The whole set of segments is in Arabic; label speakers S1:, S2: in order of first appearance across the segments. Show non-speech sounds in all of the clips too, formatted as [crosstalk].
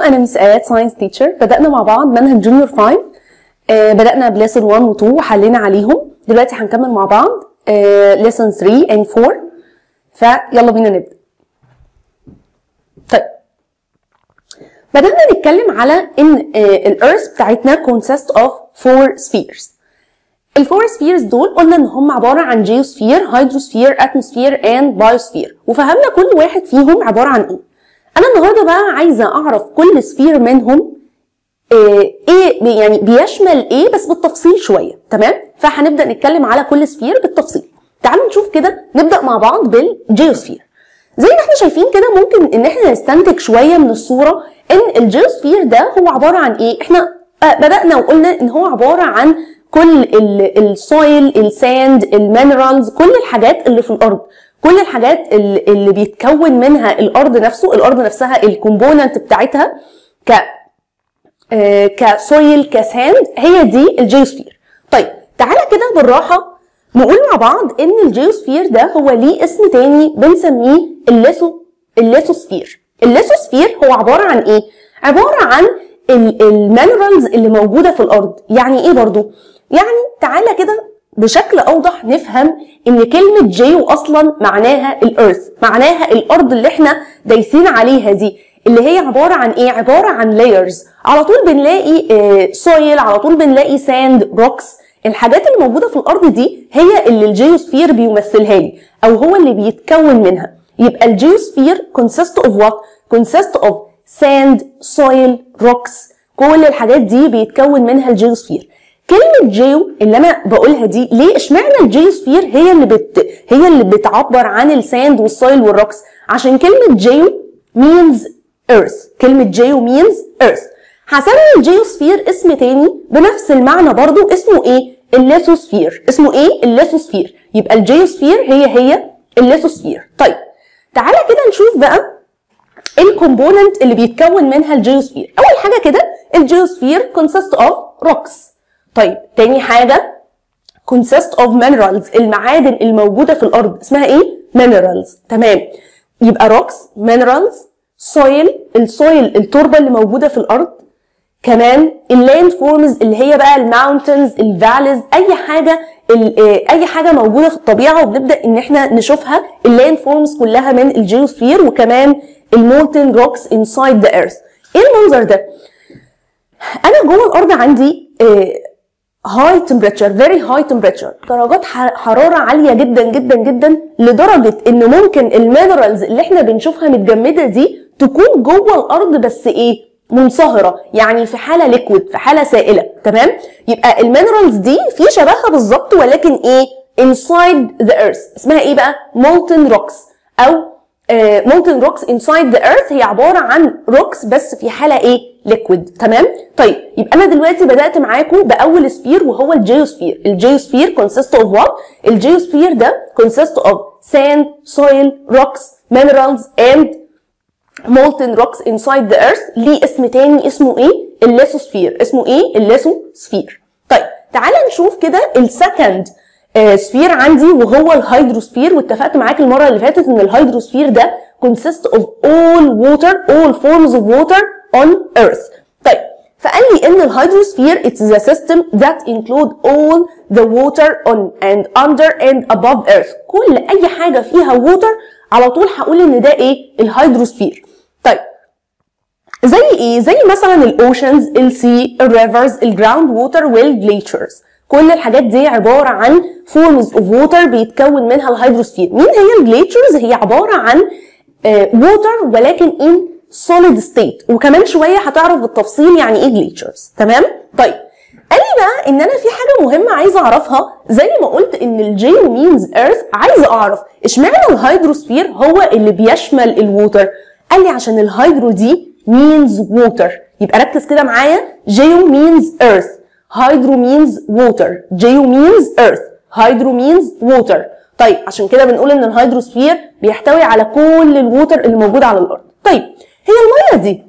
S1: أنا Miss آيات science teacher بدأنا مع بعض منهج junior 5 آه بدأنا ب lesson 1 و 2 وحلينا عليهم. دلوقتي هنكمل مع بعض. lesson 3 and 4 فيلا بينا نبدأ. طيب. بدأنا نتكلم على إن آه ال earth بتاعتنا consist of four spheres. ال four spheres دول قلنا إن هم عبارة عن geosphere hydrosphere atmosphere and biosphere وفهمنا كل واحد فيهم عبارة عن إيه. أنا النهارده بقى عايزة أعرف كل sphere منهم إيه إيه يعني بيشمل إيه بس بالتفصيل شوية تمام؟ فهنبدأ نتكلم على كل sphere بالتفصيل. تعالوا نشوف كده نبدأ مع بعض بال geosphere. زي ما إحنا شايفين كده ممكن إن إحنا نستنتج شوية من الصورة إن ال geosphere ده هو عبارة عن إيه؟ إحنا آه بدأنا وقلنا إن هو عبارة عن كل ال soil ال sand ال minerals كل الحاجات اللي في الأرض. كل الحاجات اللي, بيتكون منها الأرض نفسه الأرض نفسها ال component بتاعتها ك آه ك soil ك sand هي دي ال geosphere. طيب تعالى كده بالراحة نقول مع بعض إن ال geosphere ده هو ليه اسم تاني بنسميه ال litho ال lithosphere. ال lithosphere هو عبارة عن إيه؟ عبارة عن ال minerals اللي موجودة في الأرض. يعني إيه برضو؟ يعني تعالى كده بشكل أوضح نفهم إن كلمة جيو أصلا معناها ال earth معناها الأرض اللي إحنا دايسين عليها دي اللي هي عبارة عن إيه؟ عبارة عن layers على طول بنلاقي soil على طول بنلاقي sand rocks الحاجات اللي موجودة في الأرض دي هي اللي ال geosphere بيمثلها لي أو هو اللي بيتكون منها. يبقى ال geosphere consist of what consist of sand soil rocks. كل الحاجات دي بيتكون منها ال geosphere. كلمة geo اللي أنا بقولها دي ليه؟ اشمعنى ال geosphere هي اللي بت هي اللي بتعبر عن ال sand وال soil وال rocks عشان كلمة جيو means earth. كلمة جيو means earth. هسمي ال geosphere اسم تاني بنفس المعنى برضو اسمه إيه؟ ال lithosphere اسمه إيه؟ ال lithosphere يبقى ال geosphere هي هي ال lithosphere طيب تعالى كده نشوف بقى ال component اللي بيتكون منها ال geosphere أول حاجة كده ال geosphere consist of rocks. طيب تاني حاجة consist of minerals المعادن الموجودة في الأرض اسمها إيه؟ minerals. تمام. يبقى rocks minerals soil ال soil التربة اللي موجودة في الأرض. كمان ال landforms اللي هي بقى ال mountains ال valleys أي حاجة أي حاجة موجودة في الطبيعة وبنبدأ إن إحنا نشوفها ال landforms كلها من ال geosphere وكمان ال molten rocks inside the earth إيه المنظر ده؟ أنا جوه الأرض عندي high temperature very high temperature درجات حرارة عالية جدا جدا جدا لدرجة إن ممكن ال minerals اللي إحنا بنشوفها متجمدة دي تكون جوه الأرض بس إيه؟ منصهرة. يعني في حالة liquid في حالة سائلة. تمام؟ يبقى ال minerals دي في شبهها بالظبط ولكن إيه؟ inside the earth. اسمها إيه بقى؟ molten rocks. أو molten rocks inside the earth هي عبارة عن rocks بس في حالة إيه؟ liquid تمام؟ طيب يبقى أنا دلوقتي بدأت معاكم بأول sphere وهو ال geosphere. ال geosphere consist of what ال geosphere ده consist of sand soil rocks minerals and molten rocks inside the earth. ليه اسم تاني؟ اسمه إيه؟ ال lithosphere اسمه إيه؟ ال lithosphere طيب تعالى نشوف كده ال second sphere عندي وهو ال hydrosphere. واتفقت معاك المرة اللي فاتت إن ال hydrosphere ده consist of all water all forms of water on earth. طيب فقال لي إن ال hydrosphere it's the system that include all the water on and under and above earth. كل أي حاجة فيها water على طول هقول إن ده إيه؟ ال hydrosphere طيب زي إيه؟ زي مثلا الاوشنز السي الريفرز الجراوند ووتر والجليتشرز كل الحاجات دي عبارة عن forms of water بيتكون منها ال hydrosphere مين هي ال glaciers هي عبارة عن water ولكن in solid state وكمان شوية هتعرف بالتفصيل يعني إيه glaciers تمام؟ طيب. قال لي بقى إن أنا في حاجة مهمة عايزة أعرفها. زي ما قلت إن ال geo means earth عايزة أعرف. إشمعنى ال hydrosphere هو اللي بيشمل ال water قال لي عشان ال hydro دي means water يبقى ركز كده معايا. geo means earth hydro means water. geo means earth. hydro means water. طيب عشان كده بنقول إن ال hydrosphere بيحتوي على كل ال water اللي موجود على الأرض. هي الميه دي.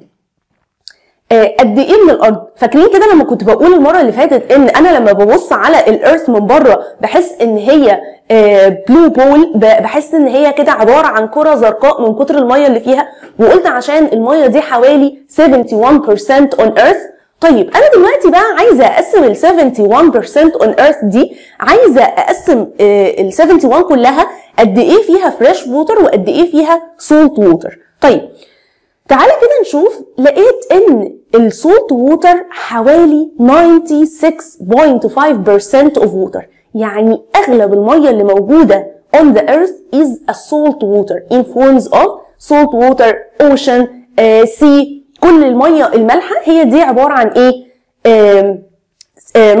S1: آه، قد إيه من الأرض؟ فاكرين كده لما كنت بقول المرة اللي فاتت إن أنا لما ببص على ال earth من بره بحس إن هي blue ball بحس إن هي كده عبارة عن كرة زرقاء من كتر المية اللي فيها وقلت عشان المية دي حوالي 71% on earth. طيب أنا دلوقتي بقى عايزة أقسم ال 71% on earth دي عايزة أقسم ال 71 كلها قد إيه فيها fresh water وقد إيه فيها salt water طيب تعالى كده نشوف. لقيت إن ال salt water حوالي 96.5% of water. يعني أغلب المية اللي موجودة on the earth is a salt water in forms of salt water ocean uh, sea. كل المية المالحة هي دي عبارة عن إيه؟ آم، آه، 96.5%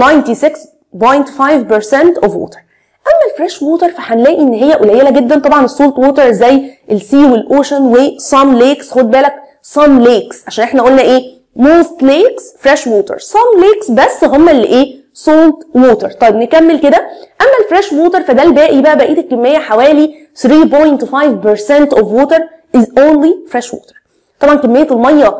S1: of water. أما ال fresh water فهنلاقي إن هي قليلة جدا. طبعا السولت ووتر زي السي والاوشن وسام ليكس خد بالك some lakes عشان إحنا قلنا إيه؟ most lakes fresh water. some lakes بس هم اللي إيه؟ salt water. طيب نكمل كده. أما ال fresh water فده الباقي بقى بقية الكمية حوالي 3.5% of water is only fresh water. طبعا كمية المية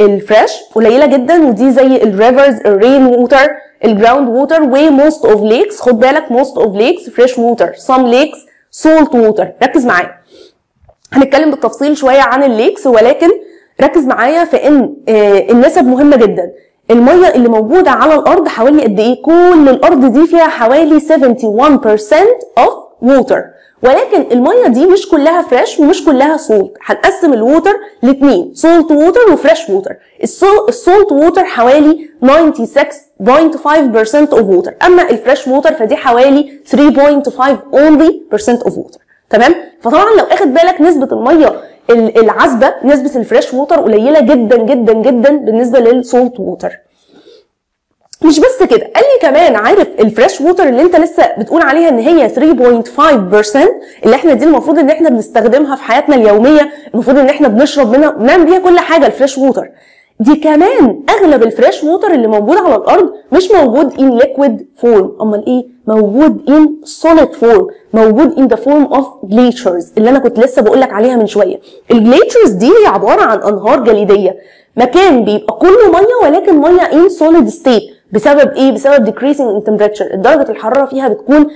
S1: ال fresh قليلة جدا ودي زي الريفرز الرين ووتر الجراوند ووتر وموست اوف ليكس خد بالك most of lakes fresh water some lakes salt water ركز معايا. هنتكلم بالتفصيل شوية عن ال lakes ولكن ركز معايا في إن آه، النسب مهمة جدا. المية اللي موجودة على الأرض حوالي قد إيه؟ كل الأرض دي فيها حوالي 71% of water. ولكن المية دي مش كلها fresh ومش كلها salt هنقسم ال water لاثنين salt water و fresh water ال salt water حوالي 96.5% of water. أما ال fresh water فدي حوالي 3.5 only percent of water. تمام؟ فطبعا لو أخد بالك نسبة المية ال- العذبة نسبة ال fresh water قليلة جدا جدا جدا بالنسبة لل salt water مش بس كده قال لي كمان عارف ال fresh water اللي أنت لسه بتقول عليها إن هي 3.5% اللي إحنا دي المفروض إن إحنا بنستخدمها في حياتنا اليومية المفروض إن إحنا بنشرب منها بنعمل بيها كل حاجة ال fresh water دي كمان أغلب ال fresh water اللي موجود على الأرض مش موجود in liquid form. أمال إيه؟ موجود in solid form. موجود in the form of glaciers اللي أنا كنت لسه بقول لك عليها من شوية. ال glaciers دي هي عبارة عن أنهار جليدية. مكان بيبقى كله مية ولكن مية in solid state. بسبب إيه؟ بسبب decreasing in temperature. درجه الحرارة فيها بتكون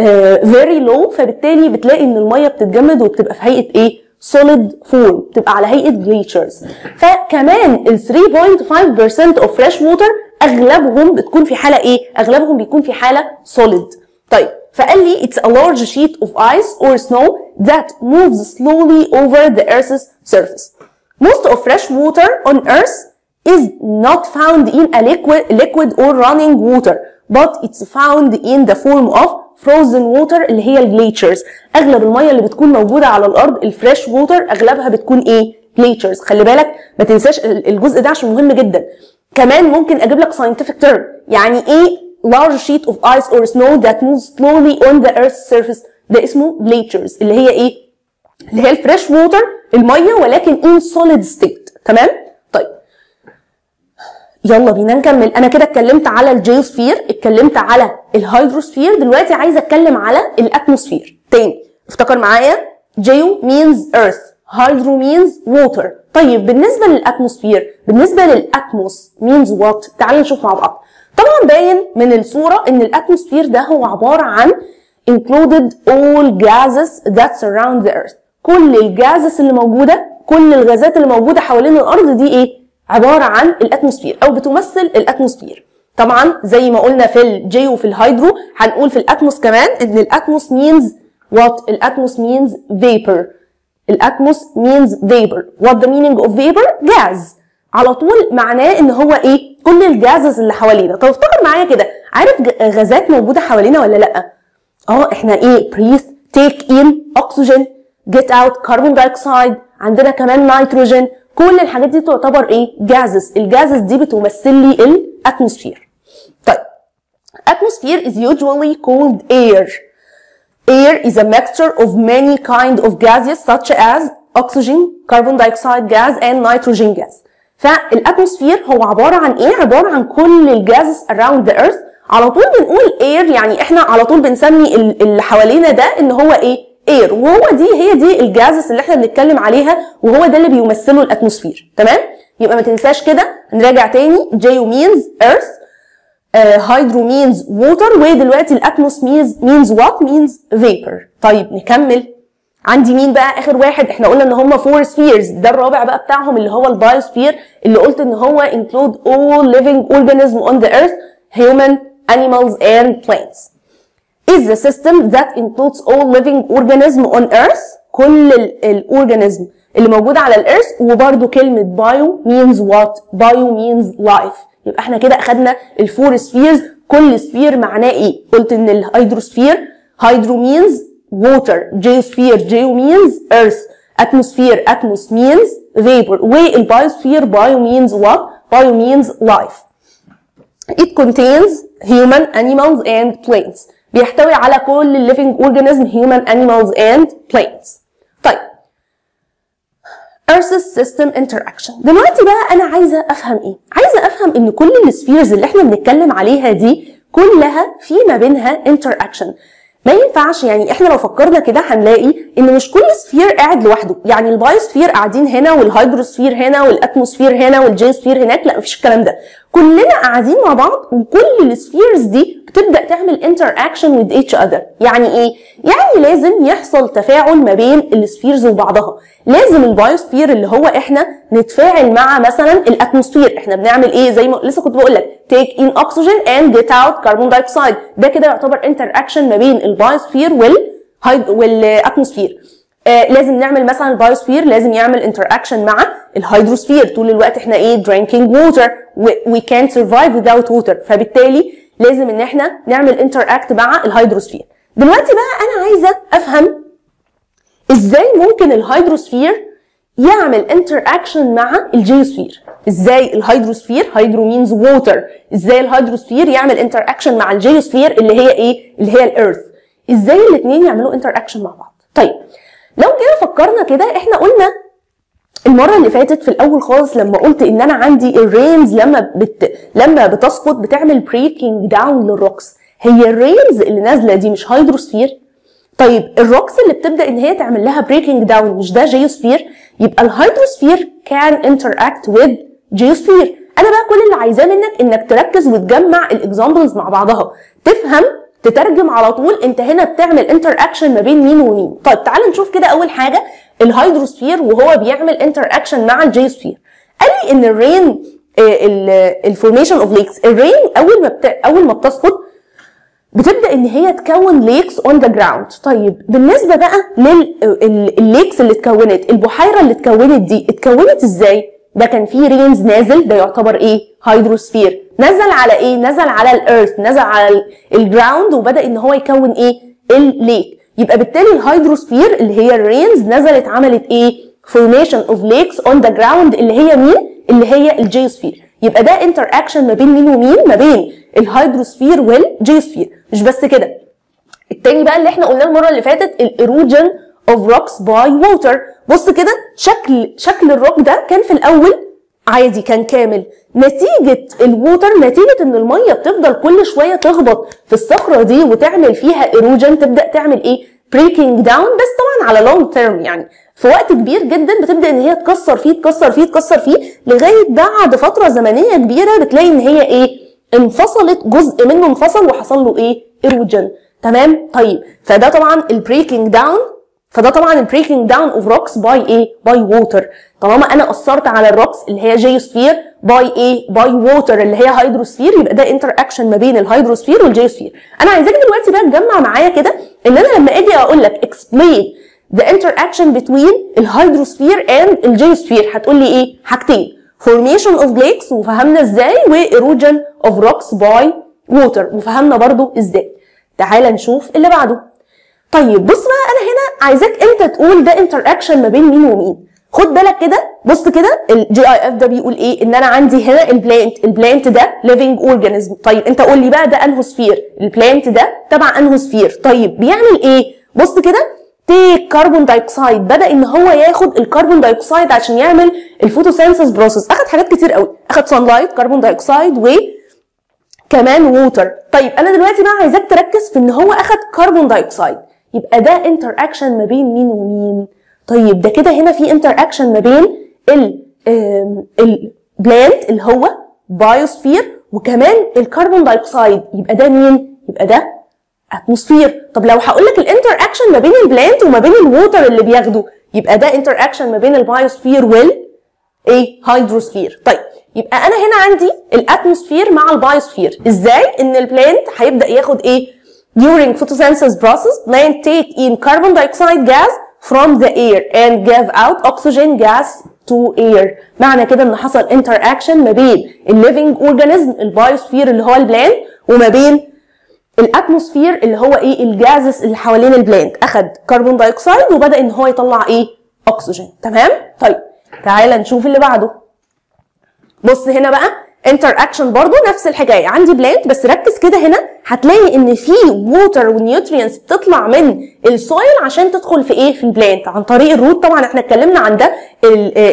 S1: آه very low. فبالتالي بتلاقي إن المية بتتجمد وبتبقى في هيئة إيه؟ solid form بتبقى على هيئه glaciers فكمان ال 3.5% of fresh water اغلبهم بتكون في حاله ايه اغلبهم بيكون في حاله solid طيب فقال لي it's a large sheet of ice or snow that moves slowly over the earth's surface most of fresh water on earth is not found in a liquid, liquid or running water but it's found in the form of frozen water اللي هي ال glaciers أغلب المية اللي بتكون موجودة على الأرض ال fresh water أغلبها بتكون إيه؟ glaciers خلي بالك ما تنساش ال- الجزء ده عشان مهم جدا. كمان ممكن أجيب لك scientific term يعني إيه؟ large sheet of ice or snow that moves slowly on the earth's surface. ده اسمه glaciers اللي هي إيه؟ اللي هي ال fresh water المية ولكن in solid state. تمام؟ يلا بينا نكمل. أنا كده اتكلمت على ال geosphere اتكلمت على ال hydrosphere. دلوقتي عايزة أتكلم على ال atmosphere. تاني افتكر معايا. geo means earth hydro means water. طيب بالنسبة لل atmosphere بالنسبة لل atmos means what تعالوا نشوف مع بعض. طبعا باين من الصورة إن ال atmosphere ده هو عبارة عن included all gases that surround the earth. كل ال gases اللي موجودة كل الغازات اللي موجودة حوالين الأرض دي إيه؟ عبارة عن ال atmosphere أو بتمثل ال atmosphere. طبعا زي ما قلنا في ال geo وفي ال hydro هنقول في ال atmos كمان إن ال atmos means what ال atmos means vapor. ال atmos means vapor. What the meaning of vapor? gas. على طول معناه إن هو إيه؟ كل ال gases اللي حوالينا. طب افتكر معايا كده. عارف غازات موجودة حوالينا ولا لأ؟ آه إحنا إيه؟ breathe take in oxygen get out carbon dioxide عندنا كمان نيتروجين كل الحاجات دي تعتبر إيه جازز الجازز دي بتمثل لي ال atmosphere طيب atmosphere is usually called air Air is a mixture of many kind of gases such as oxygen, carbon dioxide gas and nitrogen gas. فال atmosphere هو عبارة عن إيه؟ عبارة عن كل ال gases around the earth على طول بنقول air يعني إحنا على طول بنسمي ال- اللي حوالينا ده إن هو إيه؟ Air. وهو دي هي دي ال gases اللي إحنا بنتكلم عليها وهو ده اللي بيمثله ال atmosphere. تمام؟ يبقى ما تنساش كده هنراجع تاني. geo means earth hydro means water ودلوقتي ال atmos means means what means vapor طيب نكمل. عندي مين بقى؟ آخر واحد إحنا قلنا إن هم four spheres ده الرابع بقى بتاعهم اللي هو ال biosphere اللي قلت إن هو include all living organism on the earth human animals and plants. Is the system that includes all living organism on earth كل ال organism اللي موجوده على ال earth وبرده كلمه bio means what bio means life يبقى إحنا كده اخدنا ال four spheres كل sphere معناه إيه قلت ان ال hydrosphere hydro means water geosphere geo means earth atmosphere atmos means vapor وال biosphere bio means what bio means life it contains human animals and plants بيحتوي على كل ال living organism human animals and plants. طيب. Earth's system interaction. دلوقتي بقى أنا عايزة أفهم إيه؟ عايزة أفهم إن كل ال spheres اللي إحنا بنتكلم عليها دي كلها في ما بينها interaction. ما ينفعش يعني إحنا لو فكرنا كده هنلاقي إن مش كل sphere قاعد لوحده. يعني ال biosphere قاعدين هنا وال hydrosphere هنا وال atmosphere هنا وال geosphere هناك. لا مفيش الكلام ده. كلنا قاعدين مع بعض وكل ال spheres دي بتبدأ تعمل interaction with each other. يعني إيه؟ يعني لازم يحصل تفاعل ما بين ال spheres وبعضها. لازم ال biosphere اللي هو إحنا نتفاعل مع مثلا ال atmosphere إحنا بنعمل إيه؟ زي ما لسه كنت بقول لك take in oxygen and get out carbon dioxide. ده كده يعتبر interaction ما بين ال biosphere وال وال atmosphere آه لازم نعمل مثلا ال biosphere لازم يعمل interaction مع ال hydrosphere طول الوقت إحنا إيه drinking water we can't survive without water. فبالتالي لازم ان إحنا نعمل interact مع ال hydrosphere. دلوقتي بقى أنا عايزة افهم إزاي ممكن ال hydrosphere يعمل interaction مع ال geosphere؟ إزاي ال hydrosphere hydro means water إزاي ال hydrosphere يعمل interaction مع ال geosphere اللي هي إيه؟ اللي هي ال earth إزاي الاثنين يعملوا interaction مع بعض؟ طيب لو كده فكرنا كده إحنا قلنا المرة اللي فاتت في الأول خالص لما قلت إن أنا عندي ال rains لما بت... لما بتسقط بتعمل breaking down لل rocks هي ال rains اللي نازلة دي مش hydrosphere طيب ال rocks اللي بتبدأ إن هي تعمل لها breaking down مش ده geosphere يبقى ال hydrosphere كان interact with geosphere أنا بقى كل اللي عايزاه منك إنك تركز وتجمع ال examples مع بعضها. تفهم؟ تترجم على طول. أنت هنا بتعمل interaction ما بين مين ومين. طيب تعال نشوف كده أول حاجة. ال hydrosphere وهو بيعمل interaction مع ال geosphere. قال لي إن ال rain ال formation of lakes ال rain أول ما بت... أول ما بتسقط بتبدأ إن هي تكون lakes on the ground طيب بالنسبة بقى للل lakes اللي اتكونت البحيرة اللي اتكونت دي اتكونت إزاي؟ ده كان فيه rains نازل ده يعتبر إيه؟ hydrosphere. نزل على إيه؟ نزل على ال earth نزل على ال ground وبدأ إن هو يكون إيه؟ ال lake يبقى بالتالي ال hydrosphere اللي هي ال rains نزلت عملت إيه؟ formation of lakes on the ground اللي هي مين؟ اللي هي ال geosphere. يبقى ده interaction ما بين مين ومين؟ ما بين ال hydrosphere وال geosphere. مش بس كده. التاني بقى اللي إحنا قلناه المرة اللي فاتت ال erosion of rocks by water بص كده شكل شكل الروك ده كان في الأول عادي كان كامل. نتيجة ال water نتيجة إن المية بتفضل كل شوية تخبط في الصخرة دي وتعمل فيها erosion تبدأ تعمل إيه؟ breaking down بس طبعا على long term يعني. في وقت كبير جدا بتبدأ إن هي تكسر فيه تكسر فيه تكسر فيه لغاية بعد فترة زمنية كبيرة بتلاقي إن هي إيه؟ انفصلت جزء منه انفصل وحصل له إيه؟ erosion تمام؟ طيب. فده طبعا ال breaking down فده طبعا ال breaking down of rocks by إيه by water طالما أنا أثرت على ال rocks اللي هي geosphere by إيه by water اللي هي hydrosphere يبقى ده interaction ما بين ال hydrosphere وال geosphere. أنا عايزاك دلوقتي بقى تجمع معايا كده إن أنا لما أجي أقول لك explain the interaction between ال hydrosphere and ال geosphere هتقول لي إيه؟ حاجتين. Formation of lakes وفهمنا إزاي؟ و erosion of rocks by water وفهمنا برضو إزاي. تعال نشوف اللي بعده. طيب بص بقى أنا هنا عايزاك أنت تقول ده interaction ما بين مين ومين. خد بالك كده بص كده ال GIF ده بيقول إيه؟ إن أنا عندي هنا ال plant ال plant ده living organism. طيب أنت قول لي بقى ده أنهو sphere ال plant ده تبع أنهو sphere طيب بيعمل إيه؟ بص كده take carbon dioxide بدأ إن هو ياخد ال carbon dioxide عشان يعمل ال photosynthesis process أخد حاجات كتير قوي. أخد sunlight carbon dioxide و كمان water طيب أنا دلوقتي بقى عايزاك تركز في إن هو أخد carbon dioxide يبقى ده interaction ما بين مين ومين. طيب ده كده هنا في interaction ما بين ال plant اللي هو biosphere وكمان ال carbon dioxide يبقى ده مين؟ يبقى ده atmosphere طب لو هقول لك ال interaction ما بين ال plant وما بين ال water اللي بياخده يبقى ده interaction ما بين ال biosphere وال إيه hydrosphere طيب يبقى أنا هنا عندي ال atmosphere مع ال biosphere إزاي؟ إن ال plant هيبدأ ياخد إيه during photosynthesis process plant take in carbon dioxide gas from the air and give out oxygen gas to air. معنى كده إن حصل interaction ما بين ال living organism ال biosphere اللي هو ال plant وما بين ال atmosphere اللي هو إيه ال gases اللي حوالين ال plant أخد carbon dioxide وبدأ إن هو يطلع إيه؟ اكسجين تمام؟ طيب تعالى نشوف اللي بعده. بص هنا بقى. interaction برضو نفس الحكاية. عندي plant بس ركز كده هنا. هتلاقي إن في water و nutrients بتطلع من ال soil عشان تدخل في إيه؟ في ال plant عن طريق ال root طبعا إحنا اتكلمنا عن ده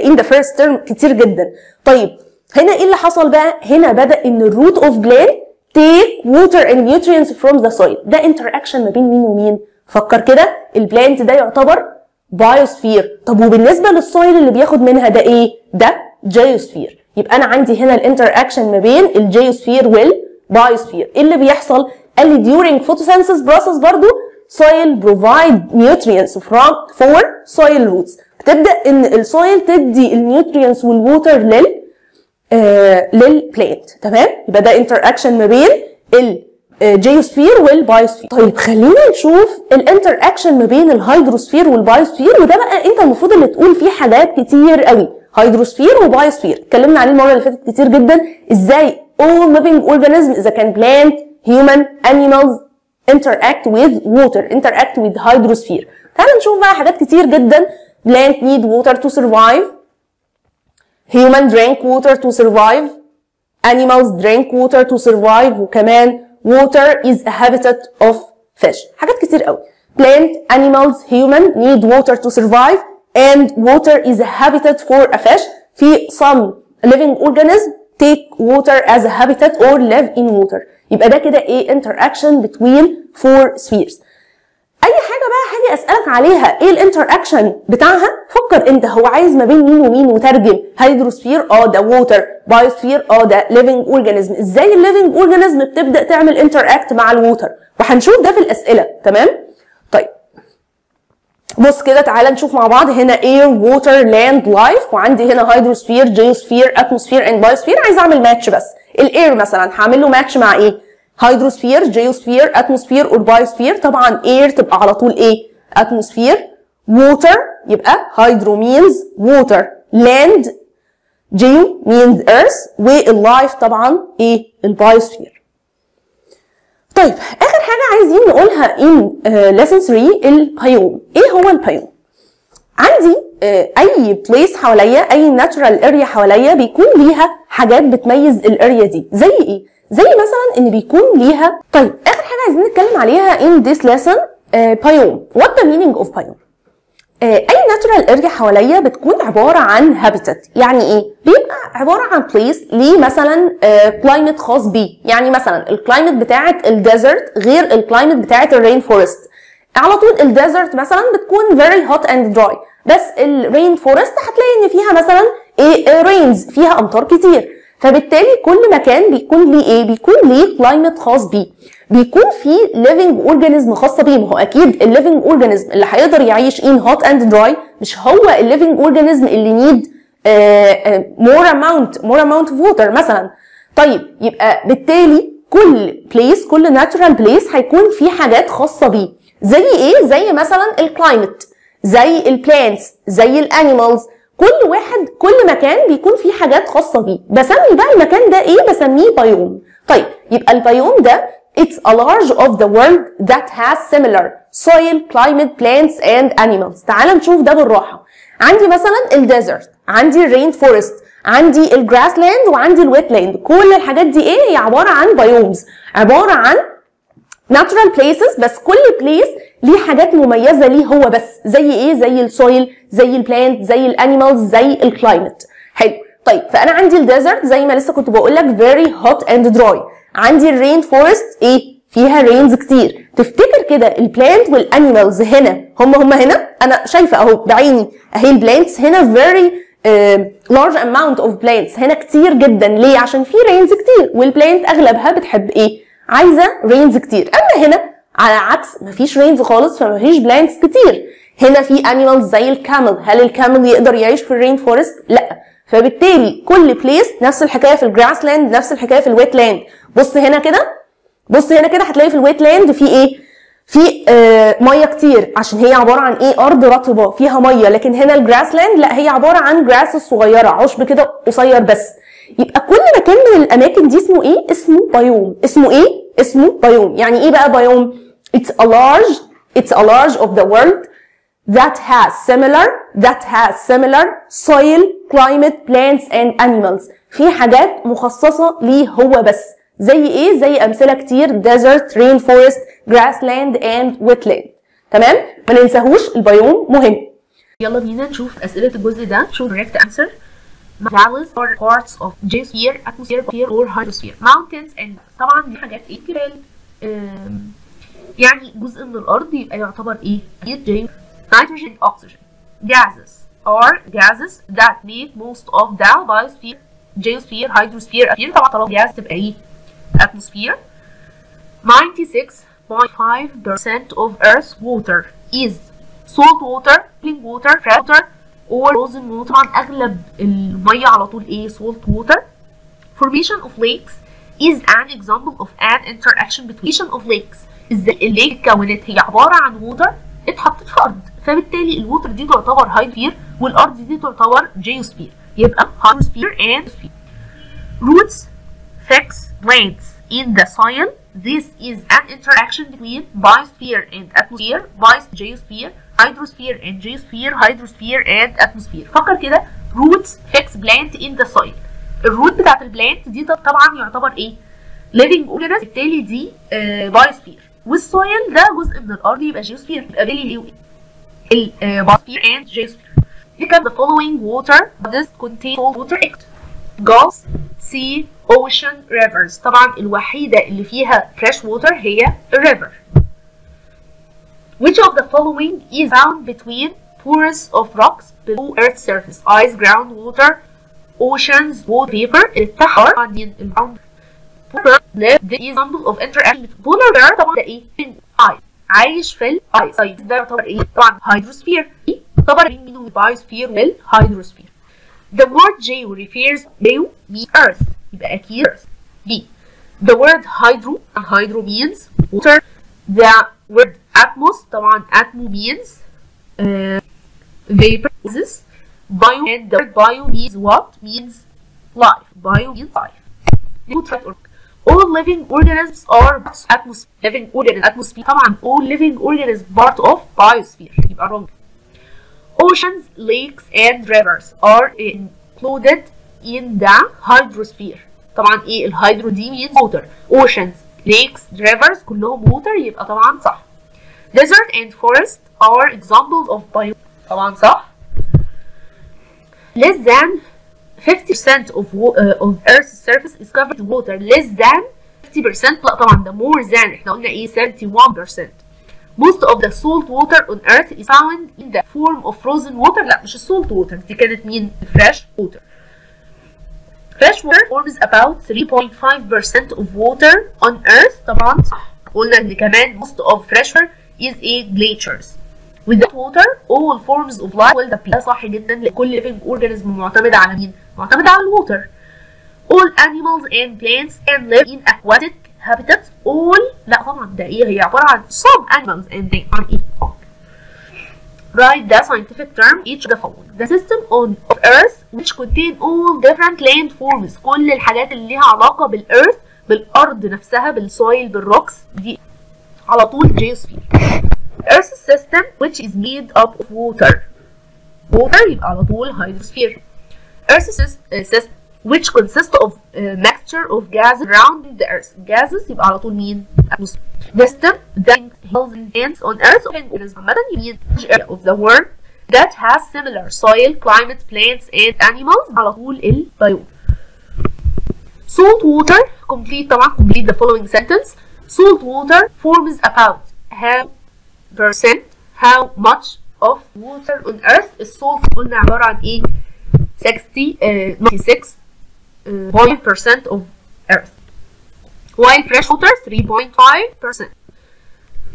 S1: in the first term كتير جدا. طيب هنا إيه اللي حصل بقى؟ هنا بدأ إن ال root of plant take water and nutrients from the soil. ده اكشن ما بين مين ومين. فكر كده. ال plant ده يعتبر biosphere طب وبالنسبة لل soil اللي بياخد منها ده إيه؟ ده geosphere يبقى أنا عندي هنا ال interaction ما بين ال geosphere وال biosphere إيه اللي بيحصل؟ قال لي during photosynthesis process برضو soil provide nutrients from for soil roots. بتبدأ إن ال soil تدي ال nutrients وال water لل آه لل plant تمام؟ يبقى ده interaction ما بين ال geosphere وال biosphere طيب خلينا نشوف ال interaction ما بين ال hydrosphere وال biosphere وده بقى أنت المفروض اللي تقول فيه حاجات كتير قوي. hydrosphere و biosphere اتكلمنا عليه المره اللي فاتت كتير جدا إزاي all living organism اذا كان plant human animals interact with water interact with hydrosphere تعال نشوف بقى حاجات كتير جدا plant need water to survive human drink water to survive animals drink water to survive وكمان water is a habitat of fish حاجات كتير قوي plant animals human need water to survive and water is a habitat for a fish. في some living organism take water as a habitat or live in water. يبقى ده كده إيه interaction between four spheres. أي حاجة بقى هاجي أسألك عليها إيه ال interaction بتاعها؟ فكر أنت هو عايز ما بين مين ومين وترجم. hydrosphere آه ده water biosphere آه ده living organism إزاي ال living organism بتبدأ تعمل interact مع ال water وهنشوف ده في الأسئلة تمام؟ طيب. بص كده تعالى نشوف مع بعض هنا air water land life. وعندي هنا hydrosphere geosphere atmosphere and biosphere عايز أعمل ماتش بس. ال air مثلا هعمل له ماتش مع إيه؟ hydrosphere geosphere atmosphere or biosphere طبعا air تبقى على طول إيه؟ atmosphere water يبقى hydro means water land geo means earth وال life طبعا إيه؟ ال biosphere طيب آخر حاجة عايزين نقولها in lesson 3 ال biome. إيه هو ال biome؟ عندي uh, أي place حواليا أي natural area حواليا بيكون ليها حاجات بتميز ال area دي. زي إيه؟ زي مثلا إن بيكون ليها طيب آخر حاجة عايزين نتكلم عليها in this lesson what the meaning of biome؟ uh, أي natural area حواليا بتكون عبارة عن habitat يعني إيه؟ بيبقى عبارة عن place ليه مثلا climate uh, خاص بيه. يعني مثلا ال climate بتاعه ال desert غير ال climate بتاعه ال rainforest على طول ال desert مثلا بتكون very hot and dry. بس ال rainforest هتلاقي إن فيها مثلا إيه rains فيها أمطار كتير. فبالتالي كل مكان بيكون ليه إيه؟ بيكون ليه climate خاص بيه. بيكون في living organism خاصة بيه. ما هو أكيد ال living organism اللي هيقدر يعيش in hot and dry مش هو ال living organism اللي need more amount more amount of water مثلا. طيب يبقى بالتالي كل place كل natural place هيكون في حاجات خاصة بيه. زي إيه؟ زي مثلا ال climate زي ال plants زي ال animals كل واحد كل مكان بيكون فيه حاجات خاصة بيه. بسمي بقى المكان ده إيه؟ بسميه biome طيب يبقى ال biome ده it's a large of the world that has similar soil climate plants and animals. تعال نشوف ده بالراحة. عندي مثلا ال desert عندي ال rainforest عندي ال grassland وعندي ال wetland كل الحاجات دي إيه؟ هي عبارة عن biomes عبارة عن natural places بس كل place ليه حاجات مميزة ليه هو بس. زي إيه؟ زي ال soil زي ال plant زي ال animals زي ال climate حلو. طيب فأنا عندي ال desert زي ما لسه كنت بقول لك very hot and dry. عندي ال rainforest إيه؟ فيها rains كتير. تفتكر كده ال plant وال animals هنا هم هم هنا؟ أنا شايفة أهو بعيني. أهي ال plants هنا very large amount of plants. هنا كتير جدا. ليه؟ عشان في rains كتير. وال plant أغلبها بتحب إيه؟ عايزة rains كتير. أما هنا على عكس مفيش rains خالص فمفيش plants كتير. هنا في animals زي ال camel هل ال camel يقدر يعيش في ال rainforest لا. فبالتالي كل place نفس الحكاية في ال grassland نفس الحكاية في ال wetland بص هنا كده بص هنا كده هتلاقي في ال wetland في إيه؟ في آه مية كتير عشان هي عبارة عن إيه؟ أرض رطبة فيها مية. لكن هنا الجراس لاند لا هي عبارة عن جراس صغيره عشب كده قصير بس. يبقى كل مكان من الأماكن دي اسمه إيه؟ اسمه بايوم اسمه إيه؟ اسمه بايوم يعني إيه بقى بايوم it's a large it's a large of the world. That has similar that has similar soil climate plants and animals في حاجات مخصصه ليه هو بس زي إيه زي امثله كتير desert rainforest grassland and wetland تمام ما ننساهوش البيوم مهم
S2: يلا بينا نشوف أسئلة الجزء ده شو direct answer valleys or parts of geosphere atmosphere or hydrosphere mountains and طبعا دي حاجات إيه يعني جزء من الأرض يبقى يعتبر إيه جي nitrogen oxygen gases are gases that make most of the biosphere geosphere hydrosphere atmosphere طبعا طالما gas تبقى ايه atmosphere 96.5% of Earth's water is salt water, clean water, fresh water, or frozen water. طبعا أغلب المية على طول إيه salt water. Formation of lakes is an example of an interaction between formation of lakes. إزاي الليك اتكونت هي عبارة عن water اتحطت في أرض فبالتالي الووتر دي تعتبر هايدروسفير والأرض دي تعتبر جيوسفير يبقى hydrosphere and sphere. Roots fix plants in the soil. This is an interaction between biosphere and atmosphere, biosphere, hydrosphere and geosphere, hydrosphere and atmosphere. فكر كده roots fix plant in the soil. الروت بتاعت البلانت دي طب- طبعا يعتبر إيه؟ living organism بالتالي دي بايوسفير والسويل ده جزء من الأرض يبقى جيوسفير يبقى بالي ايه وايه؟ البايوسفير and geosphere. Look at the following water bodies contain salt water act. Gulfs, sea, ocean, rivers. طبعا الوحيدة اللي فيها fresh water هي river. Which of the following is found between pores of rocks below Earth's surface? Ice, groundwater, oceans, water vapor. التحر عن الground polar bear ده example of interaction between polar bear طبعا ده ايه؟ ice عايش في الايس طيب ده يعتبر ايه؟ طبعا hydrosphere يعتبر مين من البايوسفير والهيدروسفير The word geo refers geo means earth يبقى أكيد earth B The word hydro and hydro means water The word atmos طبعا atmo means uh, vapor gases Bio and the word bio means what? Means life Bio means life Neutral org All living organisms are atmosphere living organisms atmosphere طبعا all living organisms part of biosphere يبقى wrong Oceans, lakes, and rivers are included in the hydrosphere. طبعا ايه الهيدرو دي means water. Oceans, lakes, rivers كلهم water يبقى طبعا صح. Desert and forest are examples of bio. طبعا صح. Less than 50% of, wa- uh, of Earth's surface is covered with water. Less than 50% لا طبعا ده more than احنا قلنا ايه 71%. Most of the salt water on earth is found in the form of frozen water لا مش السولت water دي كانت مين fresh water fresh water forms about 3.5% of water on earth طبعا صح قلنا ان كمان most of fresh water is a glaciers without water all forms of life will disappear صح جدا لكل living organism معتمد على مين معتمد على الووتر all animals and plants can live in aquatic habitats all لا طبعا ده إيه هي عبارة عن some animals and they عن إيه Write the scientific term each the following. The system on of Earth which contain all different land forms. كل الحاجات اللي ليها علاقة بالأرث بالأرض نفسها بالسويل بالروكس دي على طول geosphere. Earth system which is made up of water. Water يبقى على طول hydrosphere. Earth sys- uh, system which consists of a mixture of gases surrounding the Earth. Gases يبقى على طول مين؟ atmosphere. System that holds hands on Earth and organism عامة you mean area of the world that has similar soil, climate, plants and animals على طول البيوم. Salt water complete طبعا complete the following sentence. Salt water forms about how percent how much of water on earth is salt قلنا عبارة عن ايه 60 uh, 96 uh, percent of earth while fresh water 3.5 percent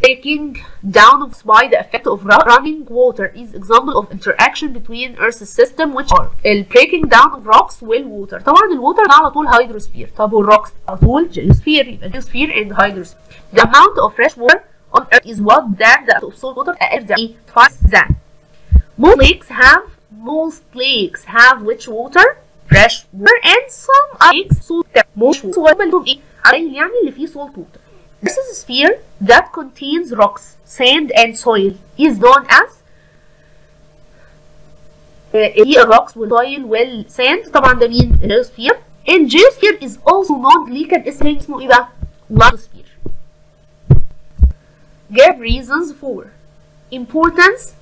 S2: breaking down of by the effect of ru- running water is example of interaction between Earth's system which are ال breaking down of rocks والwater طبعا الووتر ده على طول هيدروسفير طب والروكس على طول جيوسفير يبقى جيوسفير and hydrosphere the amount of fresh water on Earth is what than the of salt water أقل than twice than most lakes have most lakes have which water fresh water and some lakes salt water most water هم ايه عارفين يعني اللي فيه salt water This is a sphere that contains rocks, sand, and soil is known as هي الرocks والsoil والsand طبعا ده مين؟ geosphere and geosphere is also known ليه كان اسمه اسمه ايه بقى؟ lithosphere give reasons for importance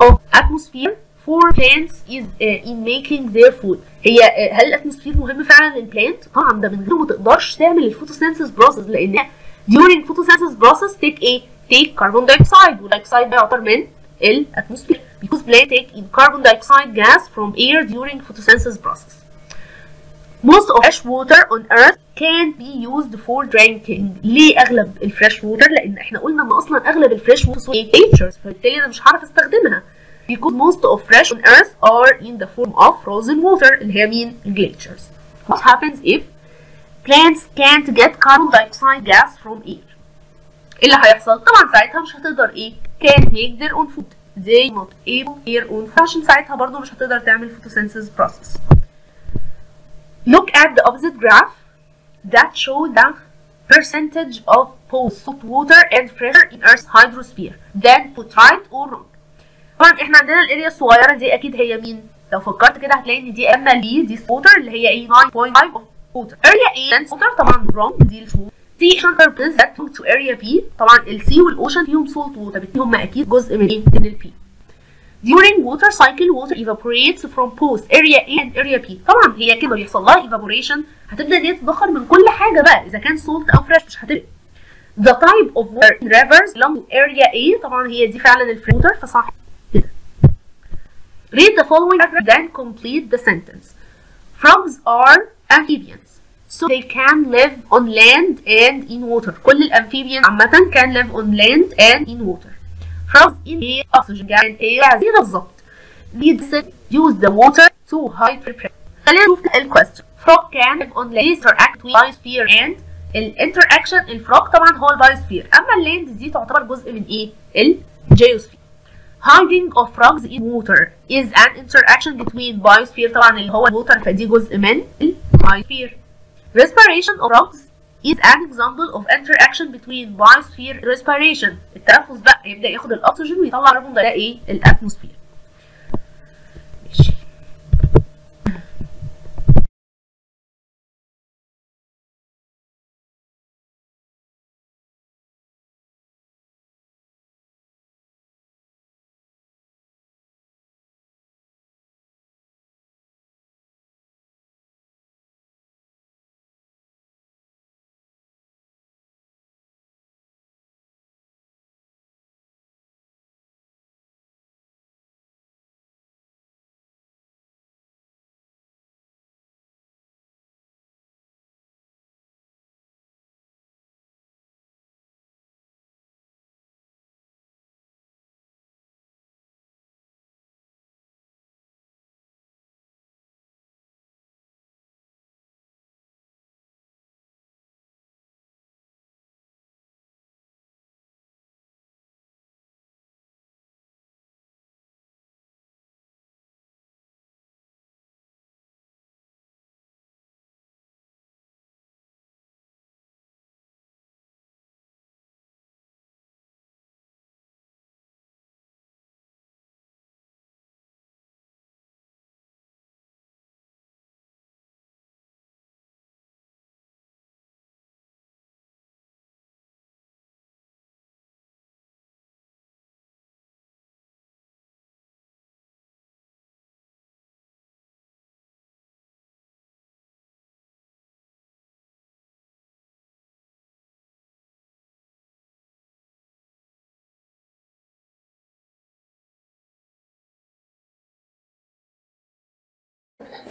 S2: of atmosphere for plants is uh, in making their food هي uh, هل ال atmosphere مهم فعلا لل plant؟ طبعا ده من غيره ما تقدرش تعمل ال photosynthesis process لأن during photosynthesis process take إيه؟ take carbon dioxide وال dioxide ده يعتبر من الاتموسفير because plant take in carbon dioxide gas from air during photosynthesis process. Most of fresh water on earth can be used for drinking. ليه اغلب الفريش ووتر؟ لأن إحنا قلنا ان أصلا اغلب الفريش ووتر فبالتالي أنا مش هعرف استخدمها. Because most of fresh on earth are in the form of frozen water اللي هي مين؟ glaciers. What happens if plants can't get carbon dioxide gas from air. ايه اللي هيحصل؟ طبعا ساعتها مش هتقدر ايه؟ can't make their own food. They not able their own food. عشان ساعتها برضو مش هتقدر تعمل photosynthesis process. Look at the opposite graph that show the percentage of both salt water and pressure in Earth's hydrosphere. Then put right or wrong. طبعا إحنا عندنا ال area الصغيرة دي أكيد هي مين؟ لو فكرت كده هتلاقي إن دي أملي دي water اللي هي إيه 9.5 of water. area A water طبعا wrong دي. C ocean purpose that belong to area B طبعا ال C والاوشن فيهم water بالتالي هم أكيد جزء من إيه؟ من ال P. During water cycle water evaporates from both area A and area B طبعا هي كده بيحصل لها evaporation هتبدأ إن هي تتبخر من كل حاجة بقى إذا كان salt أو fresh مش هتفرق. The type of water in rivers belong to area A طبعا هي دي فعلا water فصح. Read the following paragraph then complete the sentence. Frogs are amphibians. So they can live on land and in water. كل الأمفيبيان عامة can live on land and in water. Frogs inhale oxygen and air زي بالظبط. These use the water to hide their prey. خلينا نشوف الكويستشن. Frog can live on land interact with biosphere and الانتراكشن الفروج طبعا هو البايوسفير اما اللاند دي تعتبر جزء من ايه؟ الجيوسفير. Hiding of frogs in water is an interaction between biosphere طبعا اللي هو الووتر فدي جزء من البايوسفير. Respiration of frogs is an example of interaction between biosphere respiration التنفس بقى يبدأ ياخد الأكسجين ويطلع كربون ده ايه؟ الأتموسفير.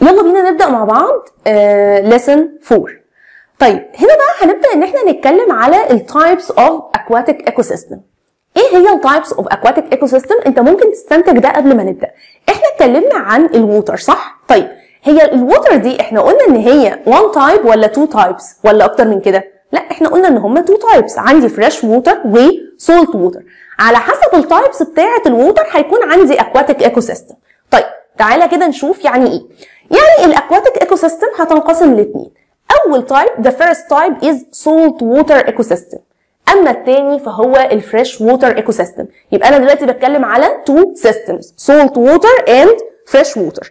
S1: يلا بينا نبدأ مع بعض lesson 4 طيب هنا بقى هنبدأ إن إحنا نتكلم على ال types of aquatic ecosystem. إيه هي ال types of aquatic ecosystem أنت ممكن تستنتج ده قبل ما نبدأ. إحنا اتكلمنا عن ال water صح؟ طيب هي ال water دي إحنا قلنا إن هي one type ولا two types ولا أكتر من كده؟ لا إحنا قلنا إن هما two types عندي fresh water و salt water. على حسب ال types بتاعة ال water هيكون عندي aquatic ecosystem. طيب تعالى كده نشوف يعني إيه. يعني ال aquatic ecosystem هتنقسم لاثنين أول type the first type is salt water ecosystem. أما الثاني فهو ال fresh water ecosystem يبقى أنا دلوقتي بتكلم على two systems salt water and fresh water.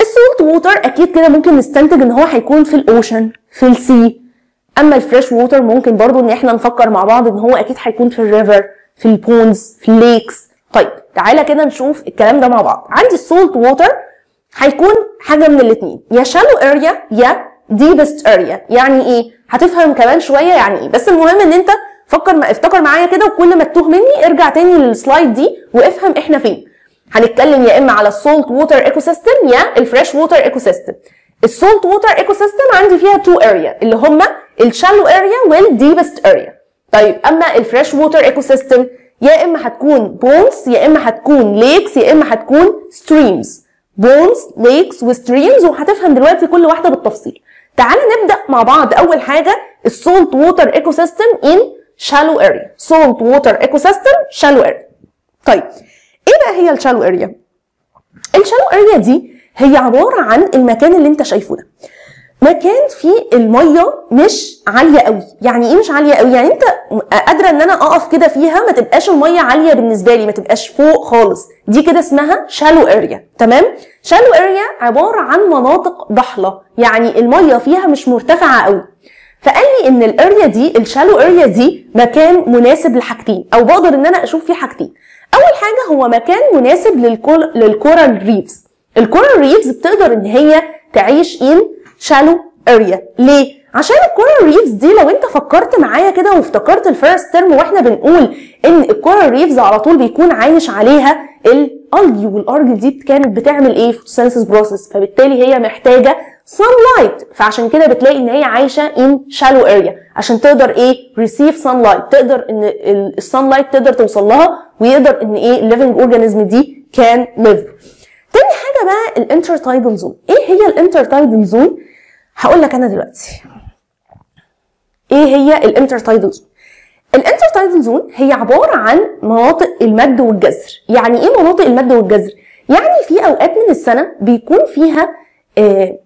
S1: ال salt water أكيد كده ممكن نستنتج إن هو هيكون في ال ocean في ال sea أما ال fresh water ممكن برضو إن إحنا نفكر مع بعض إن هو أكيد هيكون في ال river في ال ponds في ال lakes طيب تعالى كده نشوف الكلام ده مع بعض. عندي ال salt water هيكون حاجة من الاثنين يا shallow area يا deepest area يعني إيه؟ هتفهم كمان شوية يعني إيه. بس المهم إن أنت فكر ما افتكر معايا كده وكل ما تتوه مني ارجع تاني لل slide دي وافهم إحنا فين. هنتكلم يا إما على ال salt water ecosystem يا ال fresh water ecosystem ال salt water ecosystem عندي فيها two area اللي هما ال shallow area وال deepest area طيب أما ال fresh water ecosystem يا إما هتكون ponds يا إما هتكون lakes يا إما هتكون streams ponds lakes و streams وهتفهم دلوقتي كل واحدة بالتفصيل. تعال نبدأ مع بعض. أول حاجة ال salt water ecosystem in shallow area salt water ecosystem shallow area طيب إيه بقى هي ال shallow area ال shallow area دي هي عبارة عن المكان اللي أنت شايفه ده. مكان فيه المية مش عالية قوي. يعني إيه مش عالية قوي؟ يعني انت قادرة ان أنا اقف كده فيها ما تبقاش المية عالية بالنسبة لي ما تبقاش فوق خالص. دي كده اسمها shallow area تمام؟ shallow area عبارة عن مناطق ضحلة. يعني المية فيها مش مرتفعة قوي. فقال لي إن ال area دي ال shallow area دي مكان مناسب لحاجتين أو بقدر إن أنا أشوف فيه حاجتين. أول حاجة هو مكان مناسب لل coral reefs ال coral reefs بتقدر إن هي تعيش in shallow area ليه؟ عشان ال coral reefs دي لو انت فكرت معايا كده وافتكرت ال first term وإحنا بنقول ان ال coral reefs على طول بيكون عايش عليها ال algae وال algae دي كانت بتعمل إيه؟ photosynthesis process فبالتالي هي محتاجة sunlight. فعشان كده بتلاقي ان هي عايشة in shallow area عشان تقدر إيه؟ receive sunlight. تقدر ان ال sunlight تقدر توصل لها ويقدر ان إيه؟ ال living organism دي can live تاني حاجة بقى ال intertidal zone. إيه هي ال intertidal zone؟ هقول لك أنا دلوقتي. إيه هي ال intertidal zone؟ ال intertidal zone هي عبارة عن مناطق المد والجزر يعني إيه مناطق المد والجزر يعني في أوقات من السنة بيكون فيها آه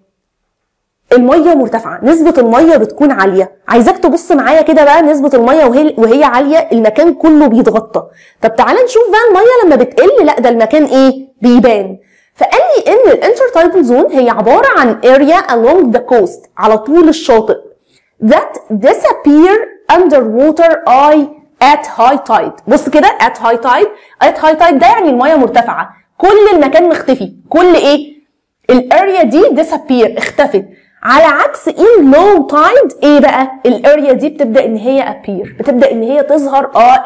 S1: المية مرتفعة. نسبة المية بتكون عالية. عايزاك تبص معايا كده بقى نسبة المية وهي وهي عالية المكان كله بيتغطى. طب تعالى نشوف بقى المية لما بتقل لأ ده المكان إيه؟ بيبان. فقال لي إن ال intertidal zone هي عبارة عن area along the coast على طول الشاطئ that disappear underwater آه at high tide. بص كده at high tide. at high tide ده يعني المية مرتفعة. كل المكان مختفي. كل إيه؟ ال area دي disappear اختفت. على عكس in low tide إيه بقى؟ ال area دي بتبدأ إن هي appear بتبدأ إن هي تظهر آه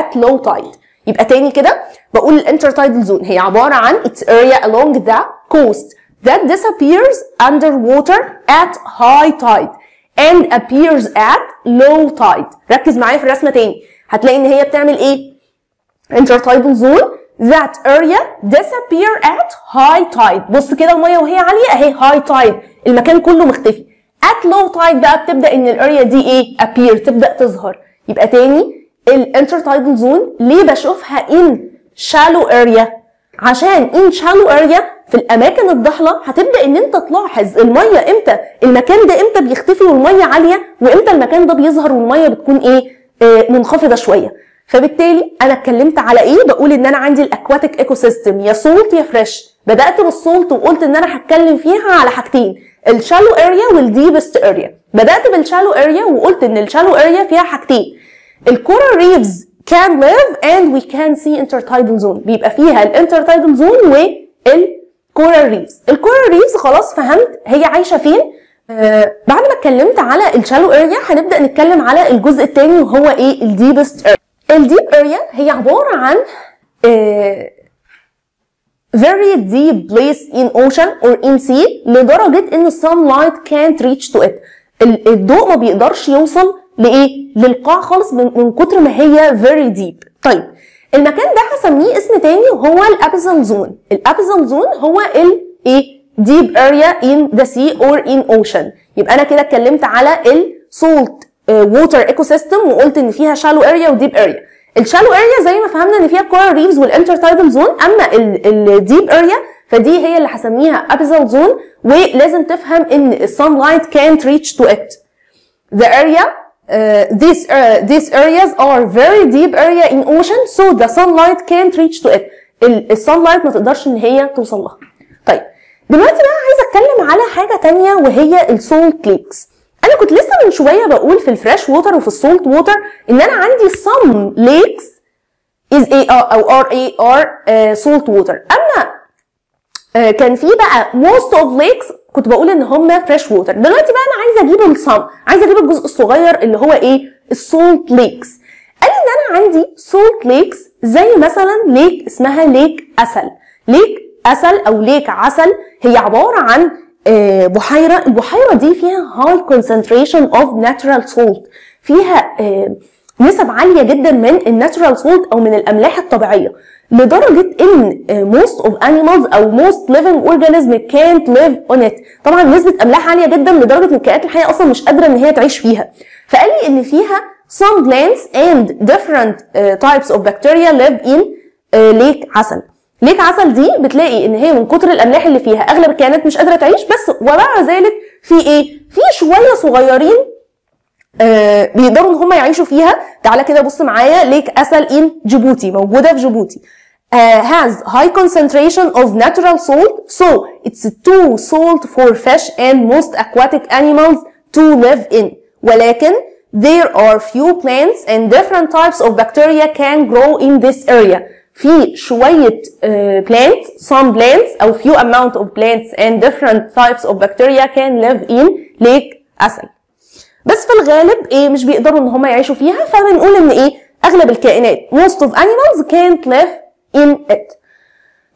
S1: at low tide. يبقى تاني كده بقول ال intertidal zone. هي عبارة عن its area along the coast that disappears underwater at high tide and appears at low tide. ركز معايا في الرسمة تاني. هتلاقي إن هي بتعمل إيه؟ intertidal zone that area disappear at high tide. بص كده المية وهي عالية أهي high tide. المكان كله مختفي. at low tide بقى بتبدأ إن ال area دي إيه؟ appear تبدأ تظهر. يبقى تاني ال intertidal zone ليه بشوفها in shallow area عشان in shallow area في الأماكن الضحلة هتبدأ إن أنت تلاحظ المية إمتى المكان ده إمتى بيختفي والمية عالية وإمتى المكان ده بيظهر والمية بتكون إيه؟ آه منخفضة شوية. فبالتالي أنا اتكلمت على إيه؟ بقول إن أنا عندي ال aquatic ecosystem يا salt يا fresh بدأت بال salt وقلت إن أنا هتكلم فيها على حاجتين ال shallow area وال deepest area بدأت بال shallow area وقلت إن ال shallow area فيها حاجتين. ال coral reefs can live and we can see intertidal zone. بيبقى فيها ال intertidal zone وال coral reefs ال coral reefs خلاص فهمت هي عايشة فين؟ آه بعد ما اتكلمت على ال shallow area هنبدأ نتكلم على الجزء الثاني وهو إيه؟ ال deepest area ال deep area هي عبارة عن آه very deep place in ocean or in sea لدرجة إن sunlight can't reach to it. ال- الضوء ما بيقدرش يوصل لإيه؟ للقاع خالص من, كتر ما هي very deep. طيب المكان ده هسميه اسم تاني وهو الابيزال زون. الابيزال زون هو الايه deep area in the sea or in ocean. يبقى أنا كده اتكلمت على ال salt water ecosystem وقلت إن فيها shallow area و deep area ال shallow area زي ما فهمنا إن فيها coral reefs وال intertidal zone أما ال deep area فدي هي اللي هسميها abyssal zone ولازم تفهم إن السان لايت كانت ريتش تو ات the area uh, these uh, these areas are very deep area in ocean so the sunlight can't reach to it. ال- الsunlight ما تقدرش إن هي توصل لها. طيب دلوقتي بقى عايزة أتكلم على حاجة تانية وهي ال salt lakes أنا كنت لسه من شوية بقول في ال fresh water وفي ال salt water إن أنا عندي some lakes is a أو a are uh, salt water. أما آه، كان في بقى most of lakes كنت بقول إن هم fresh water. دلوقتي بقى أنا عايزة أجيب ال some. عايزة أجيب الجزء الصغير اللي هو إيه؟ ال salt lakes قال إن أنا عندي salt lakes زي مثلا lake اسمها lake أسل. lake أسل أو lake عسل هي عبارة عن آه، بحيرة. البحيرة دي فيها high concentration of natural salt. فيها آه، نسب عالية جدا من ال natural salt أو من الأملاح الطبيعية. لدرجة إن most of animals أو most living organism can't live on it. طبعا نسبة أملاح عالية جدا لدرجة إن الكائنات الحيه أصلا مش قادرة إن هي تعيش فيها. فقال لي إن فيها some plants and different uh, types of bacteria live in uh, lake عسل. ليك عسل دي بتلاقي إن هي من كتر الأملاح اللي فيها. أغلب الكائنات مش قادرة تعيش بس ومع ذلك في إيه؟ في شوية صغيرين آه، بيقدروا إن هم يعيشوا فيها. تعالى كده بص معايا ليك اسل ان جيبوتي موجودة في جيبوتي uh, has high concentration of natural salt so it's too salt for fish and most aquatic animals to live in ولكن there are few plants and different types of bacteria can grow in this area في شوية uh, plants some plants أو few amount of plants and different types of bacteria can live in lake عسل بس في الغالب ايه مش بيقدروا ان هم يعيشوا فيها فبنقول ان ايه اغلب الكائنات most of animals can't live in it.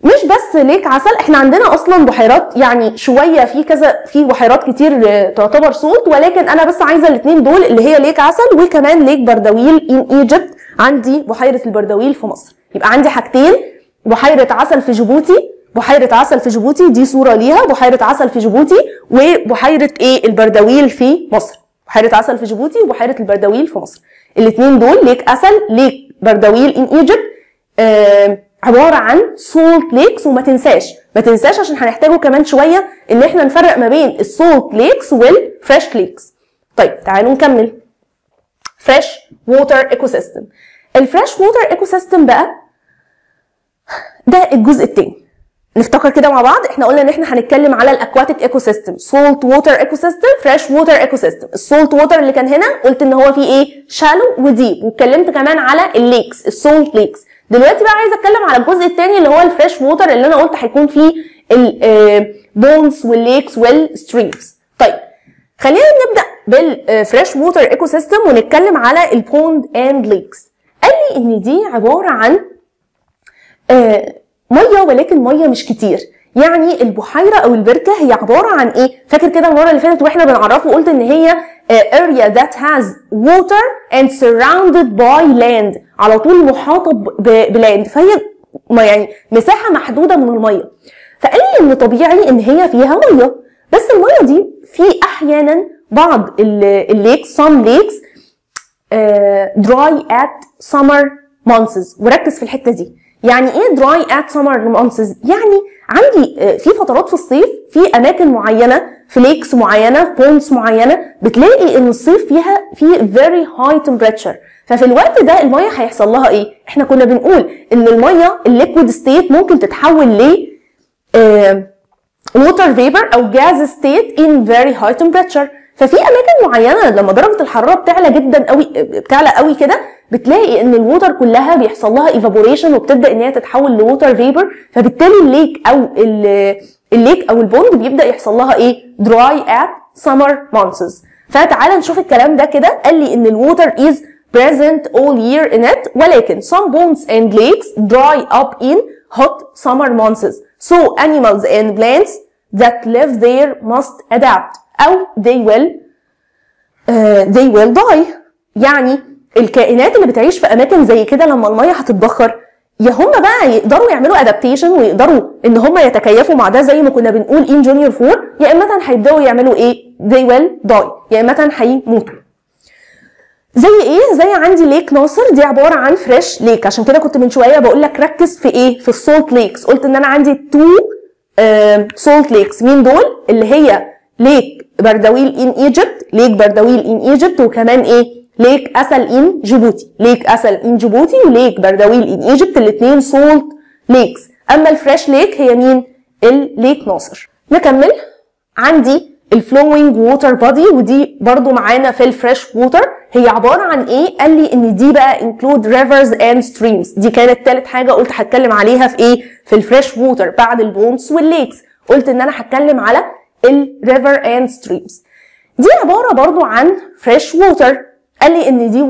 S1: مش بس lake عسل إحنا عندنا أصلا بحيرات يعني شوية في كذا في بحيرات كتير تعتبر salt ولكن أنا بس عايزة الاثنين دول اللي هي lake عسل وكمان lake بردويل in Egypt عندي بحيرة البردويل في مصر. يبقى عندي حاجتين بحيرة عسل في جيبوتي بحيرة عسل في جيبوتي دي صورة ليها بحيرة عسل في جيبوتي وبحيرة إيه؟ البردويل في مصر. بحيرة عسل في جيبوتي وبحيرة البردويل في مصر. الاثنين دول lake اسل lake بردويل in Egypt آه عبارة عن salt lakes وما تنساش. ما تنساش عشان هنحتاجه كمان شوية إن إحنا نفرق ما بين ال salt lakes وال fresh lakes طيب تعالوا نكمل. fresh water ecosystem ال fresh water ecosystem بقى ده الجزء الثاني نفتكر كده مع بعض. إحنا قلنا إن إحنا هنتكلم على ال aquatic ecosystem salt water ecosystem fresh water ecosystem ال salt water اللي كان هنا قلت إن هو فيه إيه؟ shallow و deep. واتكلمت كمان على ال lakes ال salt lakes دلوقتي بقى عايزة أتكلم على الجزء الثاني اللي هو ال fresh water اللي أنا قلت هيكون فيه ال ponds وال lakes وال streams طيب خلينا نبدأ بال fresh water ecosystem ونتكلم على ال pond and lakes قال لي إن دي عبارة عن آه، مية ولكن مية مش كتير. يعني البحيرة أو البركة هي عبارة عن إيه؟ فاكر كده المرة اللي فاتت وإحنا بنعرفه قلت إن هي area that has water and surrounded by land. على طول محاطة ب- ب land فهي يعني مساحة محدودة من المية. فقال لي إن طبيعي إن هي فيها مية. بس المية دي في أحيانا بعض ال lakes some lakes dry at summer months وركز في الحتة دي. يعني إيه dry at summer months يعني عندي آه، في فترات في الصيف في أماكن معينة في lakes معينة في ponds معينة بتلاقي إن الصيف فيها في very high temperature. ففي الوقت ده المية هيحصل لها إيه؟ إحنا كنا بنقول إن المية ال liquid state ممكن تتحول ل water vapor أو gas state in very high temperature ففي أماكن معينة لما درجة الحرارة بتعلى جدا قوي بتعلى قوي كده بتلاقي إن ال water كلها بيحصل لها evaporation وبتبدأ إن هي تتحول ل water vapor فبالتالي ال lake أو ال- ال lake أو ال pond بيبدأ يحصل لها إيه؟ dry at summer months فتعالى نشوف الكلام ده كده. قال لي إن ال water is present all year in it ولكن some ponds and lakes dry up in hot summer months. So animals and plants that live there must adapt أو they will uh, they will die. يعني الكائنات اللي بتعيش في أماكن زي كده لما المية هتتبخر يا هم بقى يقدروا يعملوا adaptation ويقدروا إن هم يتكيفوا مع ده زي ما كنا بنقول in junior 4 يا إما هيبدأوا يعملوا إيه؟ they will die يا إما هيموتوا. زي إيه؟ زي عندي lake ناصر دي عبارة عن fresh lake عشان كده كنت من شوية بقول لك ركز في إيه؟ في ال salt lakes قلت إن أنا عندي two salt lakes مين دول؟ اللي هي lake بردويل in Egypt lake بردويل in Egypt وكمان إيه؟ lake أسل in جيبوتي. lake أسل in جيبوتي و lake بردويل in Egypt. الاثنين salt lakes أما ال fresh lake هي مين؟ ال lake ناصر. نكمل. عندي ال flowing water body ودي برضو معانا في ال fresh water هي عبارة عن إيه؟ قال لي إن دي بقى include rivers and streams. دي كانت تالت حاجة قلت هتكلم عليها في إيه؟ في ال fresh water بعد ال ponds وال lakes قلت إن أنا هتكلم على ال river and streams دي عبارة برضو عن fresh water قال لي إن دي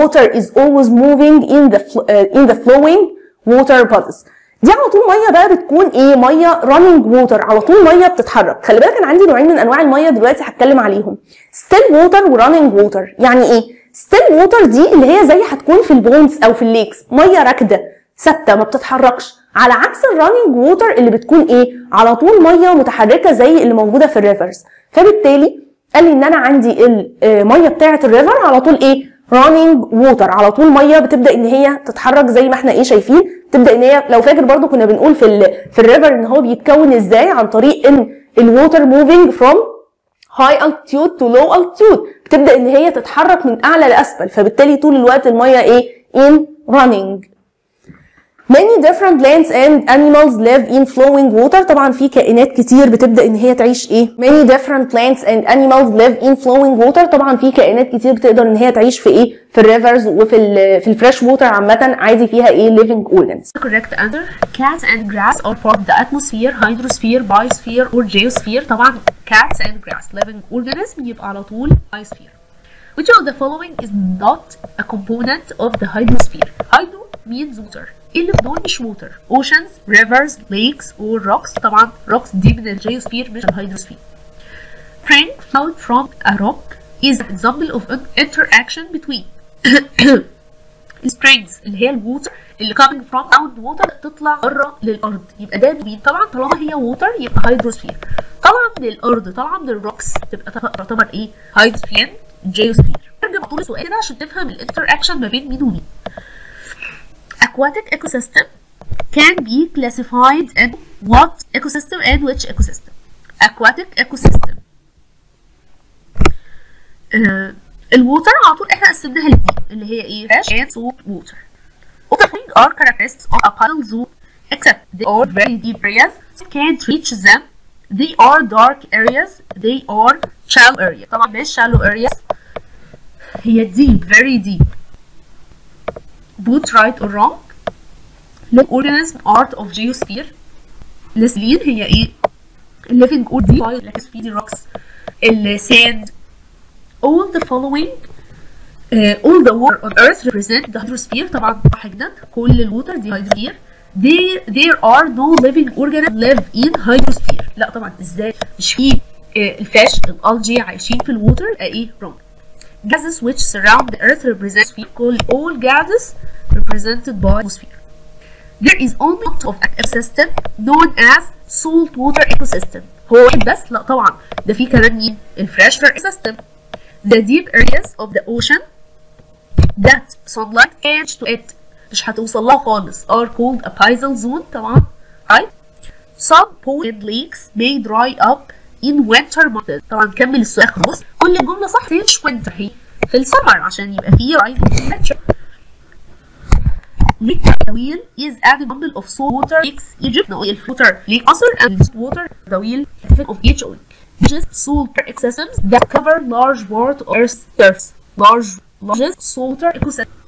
S1: water is always moving in the uh, in the flowing water bodies دي على طول مية بقى بتكون إيه؟ مية running water. على طول مية بتتحرك. خلي بالك أنا عندي نوعين من أنواع المية دلوقتي هتكلم عليهم. Still water و running water. يعني إيه؟ Still water دي اللي هي زي هتكون في ال ponds أو في ال lakes. مية راكدة ثابتة ما بتتحركش. على عكس ال running water اللي بتكون إيه؟ على طول مية متحركة زي اللي موجودة في ال rivers فبالتالي قال لي إن أنا عندي الميه بتاعة ال river على طول إيه؟ running water على طول مية بتبدأ إن هي تتحرك زي ما إحنا إيه شايفين. تبدأ إن هي لو فاكر برضو كنا بنقول في في ال river إن هو بيتكون إزاي عن طريق ان ال water moving from high altitude to low altitude. بتبدأ إن هي تتحرك من أعلى لأسفل. فبالتالي طول الوقت المية إيه؟ in running. Many different plants and animals live in flowing water طبعا في كائنات كتير بتبدا ان هي تعيش ايه many different plants and animals live in flowing water طبعا في كائنات كتير بتقدر ان هي تعيش في ايه في الريفرز وفي ال في الفريش ووتر عامه عادي فيها ايه living organisms
S2: The correct answer cats and grass are part of the atmosphere, hydrosphere, biosphere or geosphere طبعا cats and grass living organism يبقى على طول biosphere Which of the following is not a component of the hydrosphere? Hydro means water إيه اللي في دول مش oceans, rivers, lakes or rocks. طبعا rocks دي من الجيوسفير مش الهيدروسفير Rain flowed from a rock is an example of an interaction between [coughs] springs اللي هي الووتر اللي coming from out water تطلع بره للأرض. يبقى ده مين طبعا طالما هي ووتر يبقى هيدروسفير الأرض طالعه من الروكس تبقى تعتبر إيه؟ هيدروسفير جيوسفير ارجع طول السؤال كده عشان تفهم الانتراكشن ما بين مين ومين. aquatic ecosystem can be classified in what ecosystem and which ecosystem aquatic ecosystem uh, الووتر على طول احنا قسمناها لاتنين اللي هي ايه fresh and salt water water flowing are characteristics of a puddle zoo except they are very deep areas you can't reach them they are dark areas they are shallow areas طبعا مش shallow areas هي deep very deep both right or wrong organism art of geosphere السلين هي إيه living or deep like دي rocks الساند all the following uh, all the water on earth represent the hydrosphere طبعا حاجنا كل الووتر دي hydrosphere there there are no living organisms live in hydrosphere لا طبعا إزاي مش في uh, الفاش الالجي عايشين في الووتر إيه wrong gases which surround the earth represent we call all gases represented by atmosphere there is only one of an ecosystem known as salt water ecosystem هو واحد بس لا طبعا ده في كمان مين الفريش ecosystem the deep areas of the ocean that sunlight can't to it مش هتوصل لها خالص are called abyssal zone طبعا right some ponds and lakes may dry up in winter months طبعا نكمل السؤال خلاص كل الجمله صح winter هي في السمر عشان يبقى فيه rising temperature Lake Tawil is an example of salt water lakes Egypt no الفلوتر Lake Asr and water Tawil of each one largest saltwater ecosystems that cover large part of Earth's surface large largest saltwater ecosystem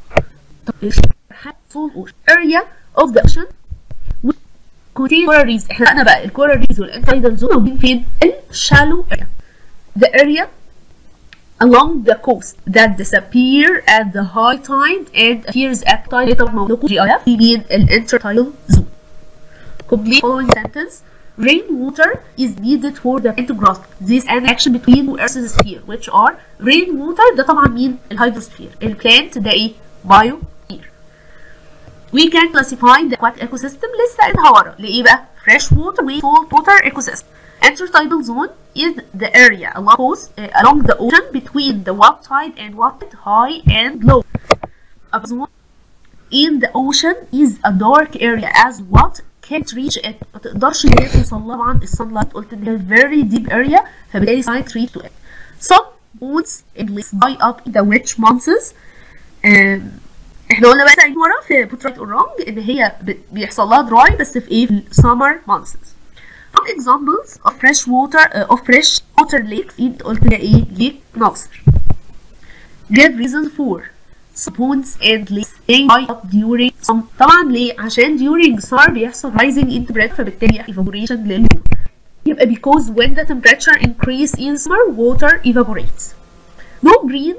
S2: salt area of the ocean coral reefs إحنا بقى الكورال ريفز والانتايدال زون موجودين فين؟ الشالو area the area along the coast that disappear at the high tide and appears at tide later موجود جي اي اف في مين الانترتايل زون complete following sentence rainwater is needed for the plant to grow this is an action between two earth's sphere which are rainwater ده طبعا مين الهيدروسفير البلانت ده ايه biosphere we can classify the aquatic ecosystem لسه قايلها ورا لايه بقى fresh water و salt water ecosystem intertidal zone is the area along, coast, uh, along the ocean between the water tide and water high and low a zone in the ocean is a dark area as what can't reach it ما تقدرش ان هي توصل لها طبعا السانلايت قلت ان هي very deep area فبالتالي sunlight reach to it some bones and lakes dry up in the wet months um, احنا قلنا بقى ساعتين ورا في put right or wrong ان هي ب- بيحصل لها dry بس في ايه في summer months some examples of fresh water uh, of fresh water lakes انت قلت لها ايه ليك ناصر give reason for spoons and lakes they dry up during some طبعا ليه عشان during summer بيحصل rising in temperature فبالتالي evaporation للموت يبقى because when the temperature increase in summer water evaporates no green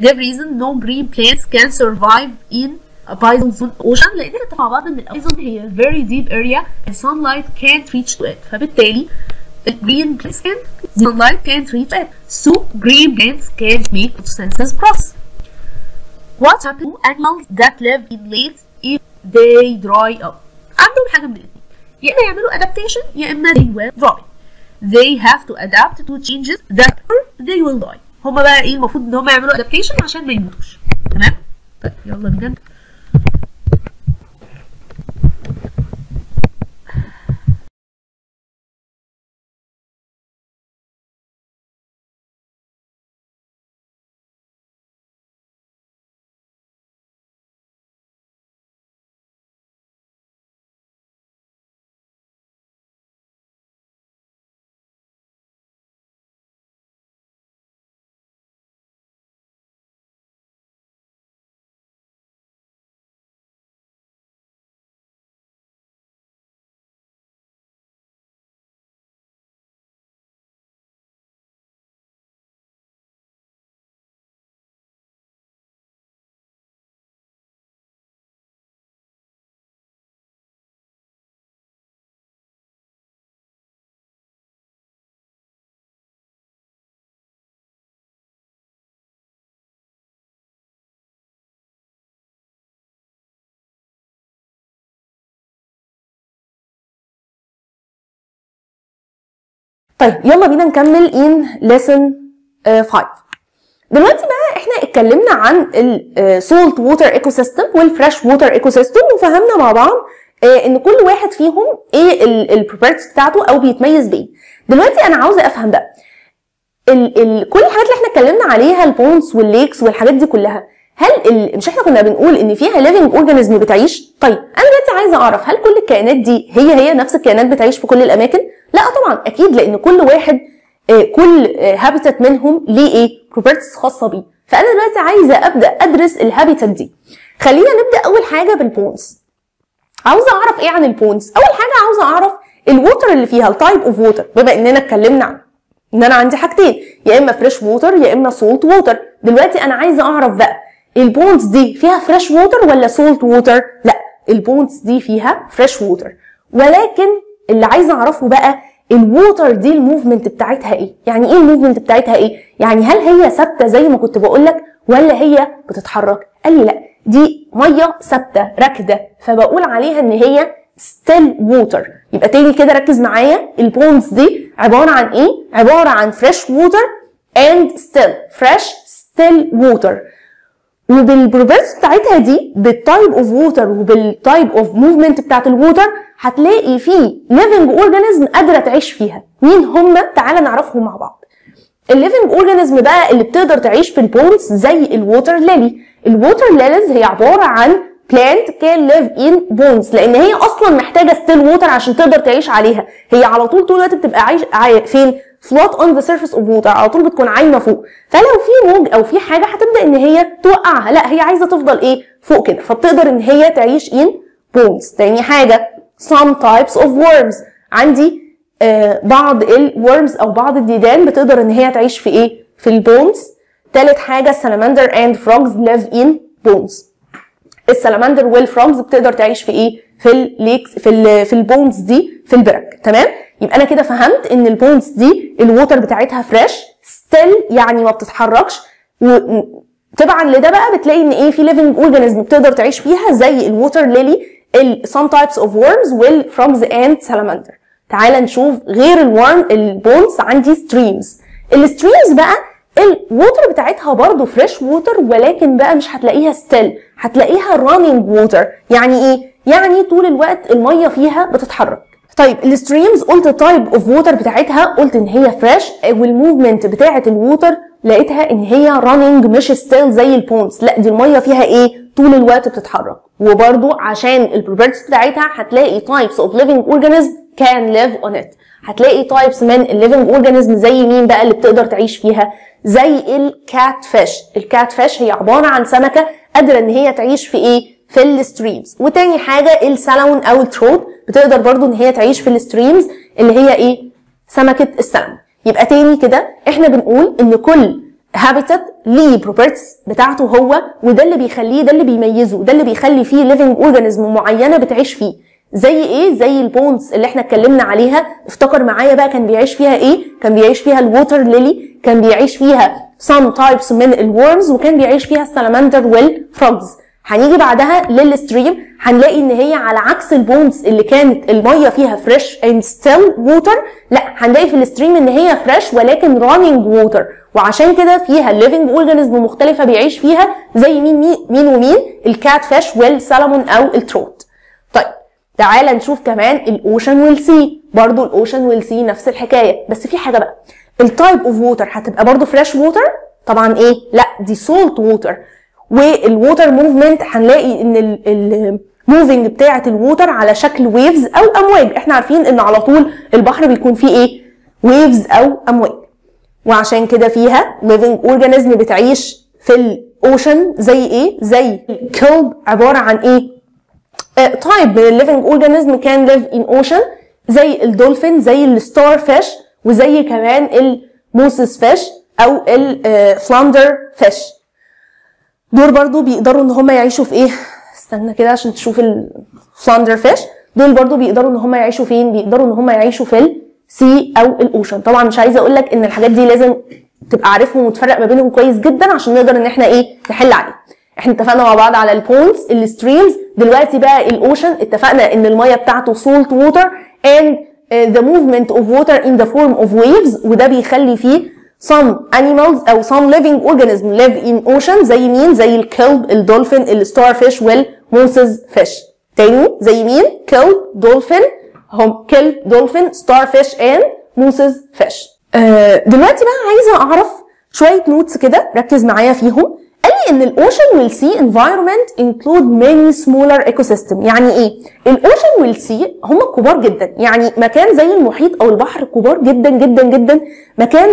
S2: give reason no green plants can survive in a poison zone ocean لان احنا مع بعض ان الايزون هي very deep area and sunlight can't reach to it فبالتالي the green plants can sunlight can't reach it so green plants can't make photosynthesis process what happens to animals that live in lakes if they dry up عندهم حاجه من الاثنين يا اما يعملوا adaptation يا اما they will dry they have to adapt to changes that or they will die هما بقى ايه المفروض ان هما يعملوا adaptation عشان ما يموتوش تمام طيب يلا بينا
S1: طيب يلا بينا نكمل in lesson 5 دلوقتي بقى إحنا اتكلمنا عن ال salt water ecosystem وال fresh water ecosystem وفهمنا مع بعض آه، إن كل واحد فيهم إيه ال properties بتاعته أو بيتميز بايه دلوقتي أنا عاوزة أفهم بقى ال ال كل الحاجات اللي إحنا اتكلمنا عليها ال ponds وال lakes والحاجات دي كلها هل ال مش إحنا كنا بنقول إن فيها living organism بتعيش؟ طيب أنا دلوقتي عايزة أعرف هل كل الكائنات دي هي هي نفس الكائنات بتعيش في كل الأماكن؟ لا طبعا أكيد لأن كل واحد آه، كل habitat منهم ليه إيه؟ properties خاصة بيه. فأنا دلوقتي عايزة أبدأ أدرس ال habitat دي. خلينا نبدأ أول حاجة بال ponds عاوزة أعرف إيه عن ال ponds أول حاجة عاوزة أعرف ال water اللي فيها ال type of water بما إننا اتكلمنا عن إن أنا عندي حاجتين يا إما fresh water يا إما salt water دلوقتي أنا عايزة أعرف بقى ال ponds دي فيها fresh water ولا salt water لا ال ponds دي فيها fresh water ولكن اللي عايزه اعرفه بقى ال water دي ال movement بتاعتها إيه؟ يعني إيه ال movement بتاعتها إيه؟ يعني هل هي ثابتة زي ما كنت بقول لك ولا هي بتتحرك؟ قال لي لا دي مية ثابتة راكدة فبقول عليها إن هي still water يبقى تاني كده ركز معايا ال ponds دي عبارة عن إيه؟ عبارة عن fresh water and still fresh still water وبال properties بتاعتها دي بال type of water وبال type of movement بتاعت ال water هتلاقي فيه living organism قادرة تعيش فيها. مين هم؟ تعالى نعرفهم مع بعض. ال living organism بقى اللي بتقدر تعيش في ال ponds زي ال water lily ال water lilies هي عبارة عن plant can live in ponds لأن هي أصلا محتاجة still water عشان تقدر تعيش عليها. هي على طول طول الوقت بتبقى عايش عاي... فين؟ float on the surface of water على طول بتكون عايمة فوق. فلو في موج أو في حاجة هتبدأ إن هي توقعها. لا هي عايزة تفضل إيه؟ فوق كده. فبتقدر إن هي تعيش in ponds تاني حاجة some types of worms. عندي آه بعض ال worms أو بعض الديدان بتقدر إن هي تعيش في إيه؟ في ال ponds تالت حاجة salamander and frogs live in ponds. ال salamander وال frogs بتقدر تعيش في إيه؟ في ال lakes في ال في ال ponds دي في البرك. تمام؟ يبقى أنا كده فهمت إن ال ponds دي ال water بتاعتها fresh still يعني ما بتتحركش. وطبعا لده بقى بتلاقي إن إيه في living organism بتقدر تعيش فيها زي ال water lily some types of worms وال frogs and salamander. تعال نشوف غير الورم ال ponds عندي streams ال streams بقى ال water بتاعتها برضو fresh water ولكن بقى مش هتلاقيها still هتلاقيها running water يعني إيه؟ يعني طول الوقت المية فيها بتتحرك. طيب ال streams قلت ال type of water بتاعتها قلت إن هي fresh وال movement بتاعه ال water لقيتها إن هي running مش still زي ال ponds لا دي المية فيها إيه؟ طول الوقت بتتحرك. وبرضو عشان ال properties بتاعتها هتلاقي types of living organism can live on it. هتلاقي types من ال living organism زي مين بقى اللي بتقدر تعيش فيها؟ زي ال catfish ال catfish هي عبارة عن سمكة قادرة إن هي تعيش في إيه؟ في ال streams وتاني حاجة السلمون أو ال trout؟ بتقدر برضو إن هي تعيش في ال streams اللي هي إيه؟ سمكة السلمون. يبقى تاني كده إحنا بنقول إن كل habitat ليه properties بتاعته هو وده اللي بيخليه ده اللي بيميزه ده اللي بيخلي فيه living organism معينة بتعيش فيه. زي إيه؟ زي ال ponds اللي إحنا اتكلمنا عليها. افتكر معايا بقى كان بيعيش فيها إيه؟ كان بيعيش فيها ال water lily كان بيعيش فيها some types من ال worms وكان بيعيش فيها ال salamander وال frogs هنيجي بعدها لل stream هنلاقي إن هي على عكس ال ponds اللي كانت المية فيها fresh and still water لا هنلاقي في ال stream إن هي fresh ولكن running water وعشان كده فيها living organism مختلفة بيعيش فيها زي مين مين, مين ومين ال catfish والسلمون أو ال trout. طيب تعالى نشوف كمان ال ocean وال sea برضو ال ocean وال sea نفس الحكاية. بس في حاجة بقى ال type of water هتبقى برضو fresh water طبعا إيه؟ لا دي salt water وال water movement هنلاقي إن ال moving بتاعة ال water على شكل waves أو أمواج. إحنا عارفين إن على طول البحر بيكون فيه إيه؟ waves أو أمواج. وعشان كده فيها living organism بتعيش في ال ocean زي إيه؟ زي ال kelp عبارة عن إيه؟ type من ال living organism can live in ocean زي الدولفين زي ال starfish وزي كمان ال mussels fish أو ال flounder fish. دول برضو بيقدروا إن هم يعيشوا في إيه؟ استنى كده عشان تشوف ال flounder fish دول برضو بيقدروا إن هم يعيشوا فين؟ بيقدروا إن هم يعيشوا في ال sea أو ال ocean طبعا مش عايزة أقول لك إن الحاجات دي لازم تبقى عارفهم وتفرق ما بينهم كويس جدا عشان نقدر إن إحنا إيه؟ نحل عليه. إحنا اتفقنا مع بعض على ال ponds ال streams دلوقتي بقى ال ocean اتفقنا إن المية بتاعته salt water and the movement of water in the form of waves. وده بيخلي فيه some animals أو some living organism live in ocean زي مين؟ زي الكلب ال dolphin ال starfish وال moses fish. تاني زي مين؟ كلب دولفين هم كلب dolphin starfish and moses fish. آه دلوقتي بقى عايزة أعرف شوية notes كده ركز معايا فيهم. إن ال ocean وال sea environment include many smaller ecosystem يعني إيه؟ ال ocean وال sea هم كبار جدا. يعني مكان زي المحيط أو البحر كبار جدا جدا جدا. مكان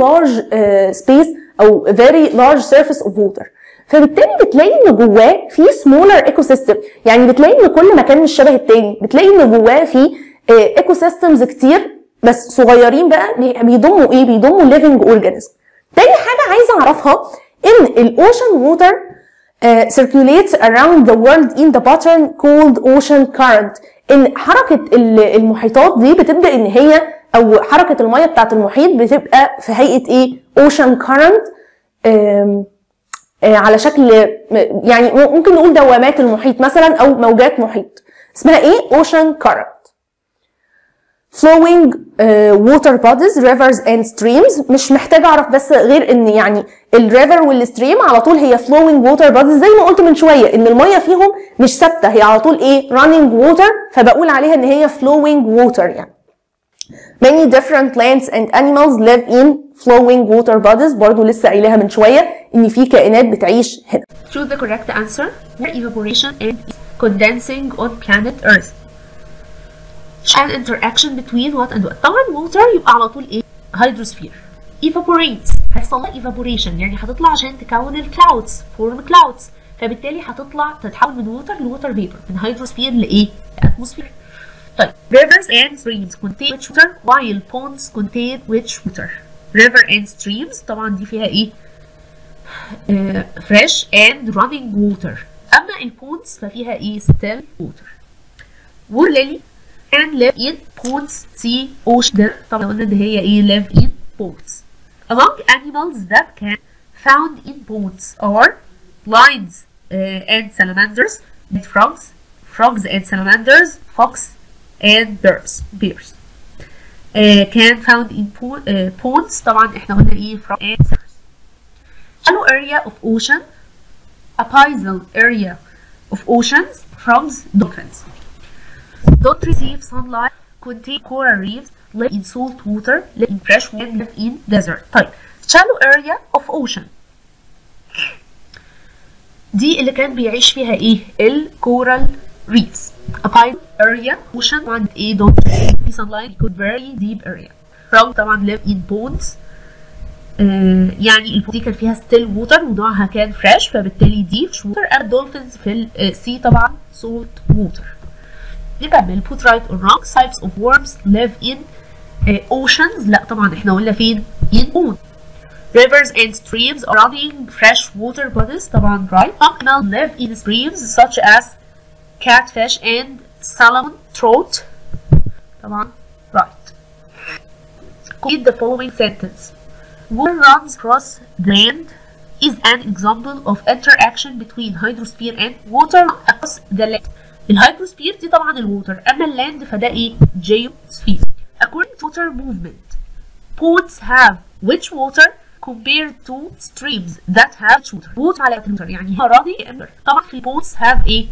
S1: large uh, space أو very large surface of water. فبالتالي بتلاقي إن جواه في smaller ecosystem يعني بتلاقي إن كل مكان مش شبه التاني. بتلاقي إن جواه في ecosystems كتير بس صغيرين بقى بيضموا إيه؟ بيضموا living organism تاني حاجة عايزة أعرفها ان ال ocean water circulates around the world in the pattern called ocean current. ان حركة المحيطات دي بتبدأ إن هي أو حركة المية بتاعت المحيط بتبقى في هيئة إيه؟ ocean current. على شكل يعني ممكن نقول دوامات المحيط مثلا أو موجات محيط. اسمها إيه؟ ocean current. Flowing uh, water bodies rivers and streams مش محتاج اعرف بس غير ان يعني الريفر والستريم على طول هي flowing water bodies زي ما قلت من شوية ان الميه فيهم مش ثابته هي على طول إيه running water فبقول عليها ان هي flowing water يعني many different plants and animals live in flowing water bodies برضو لسه قايلها من شوية ان في كائنات بتعيش هنا
S2: choose the correct answer evaporation and condensing on planet earth an interaction between what and what طبعا water يبقى على طول إيه hydrosphere evaporates هيحصل لها evaporation يعني هتطلع عشان تكون الكلاودز form clouds فبالتالي هتطلع تتحول من water لوتر vapor من hydrosphere لايه لاتموسفير طيب rivers and streams contain which water while ponds contain which water river and streams طبعا دي فيها إيه uh, fresh and running water اما البونز ففيها إيه still water وور ليلي and live in ponds sea ocean طبعا قلنا ان هي ايه live in ponds among animals that can found in ponds are lions uh, and salamanders and frogs frogs and salamanders fox and bears bears uh, can found in po- uh, ponds طبعا احنا قلنا ايه frog and salamanders shallow area of ocean abyssal area of oceans frogs dolphins Don't receive sunlight, contain coral reefs, live in salt water, live in fresh water, and live in desert. طيب shallow area of ocean دي اللي كان بيعيش فيها إيه؟ الكورال reefs. A pine area ocean طبعا إيه don't receive sunlight could very deep area. Frog طبعا live in ponds آه يعني البون دي كان فيها still water ونوعها كان fresh فبالتالي water and dolphins في السي طبعا salt water. نكمل put right or wrong types of worms live in uh, oceans لا طبعا احنا قلنا فين in own rivers and streams are running fresh water bodies طبعا right some animals live in streams such as catfish and salmon trout طبعا right complete the following sentence water runs across the land is an example of interaction between hydrosphere and water across the land الهيدروسفير دي طبعا الووتر اما اللاند فده ايه جيوسفير according to water movement ponds have which water compared to streams that have water water على water يعني راضي طبعا في ponds have a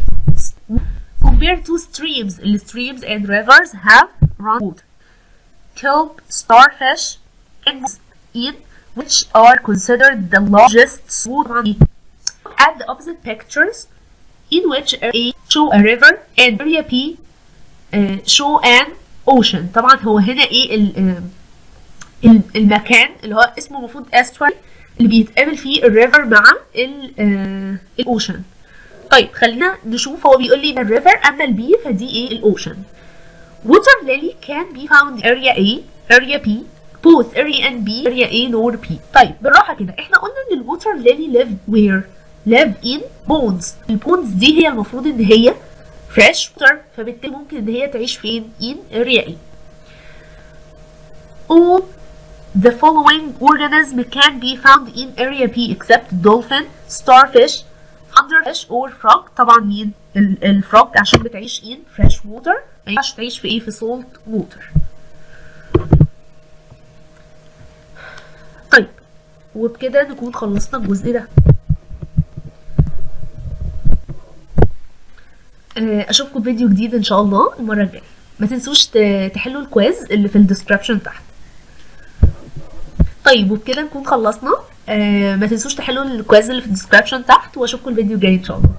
S2: compared to streams ال streams and rivers have run water kelp starfish and in which are considered the largest water at the opposite pictures in which A show a river and area B uh, show an ocean. طبعا هو هنا إيه ال ال المكان اللي هو اسمه المفروض estuary اللي بيتقابل فيه ال river مع ال ال ocean طيب خلينا نشوف هو بيقول لي ان ال river أما ال B فدي إيه ال ocean water lily can be found area A area B both area and B area A nor B طيب بالراحة كده إحنا قلنا إن ال water lily live where live in ponds البونز دي هي المفروض ان هي fresh water فبالتالي ممكن ان هي تعيش فين in A all the following organisms can be found in area B except dolphin starfish underfish or frog طبعا مين الفروج عشان بتعيش in fresh water ما ينفعش تعيش في إيه في salt water طيب وبكده نكون خلصنا الجزء ده أشوفكم فيديو جديد إن شاء الله المرة الجاية. ما تنسوش تحلوا ال quiz اللي في ال description تحت. طيب وبكده نكون خلصنا. آه ما تنسوش تحلوا ال quiz اللي في ال description تحت وأشوفكم الفيديو الجاي إن شاء الله.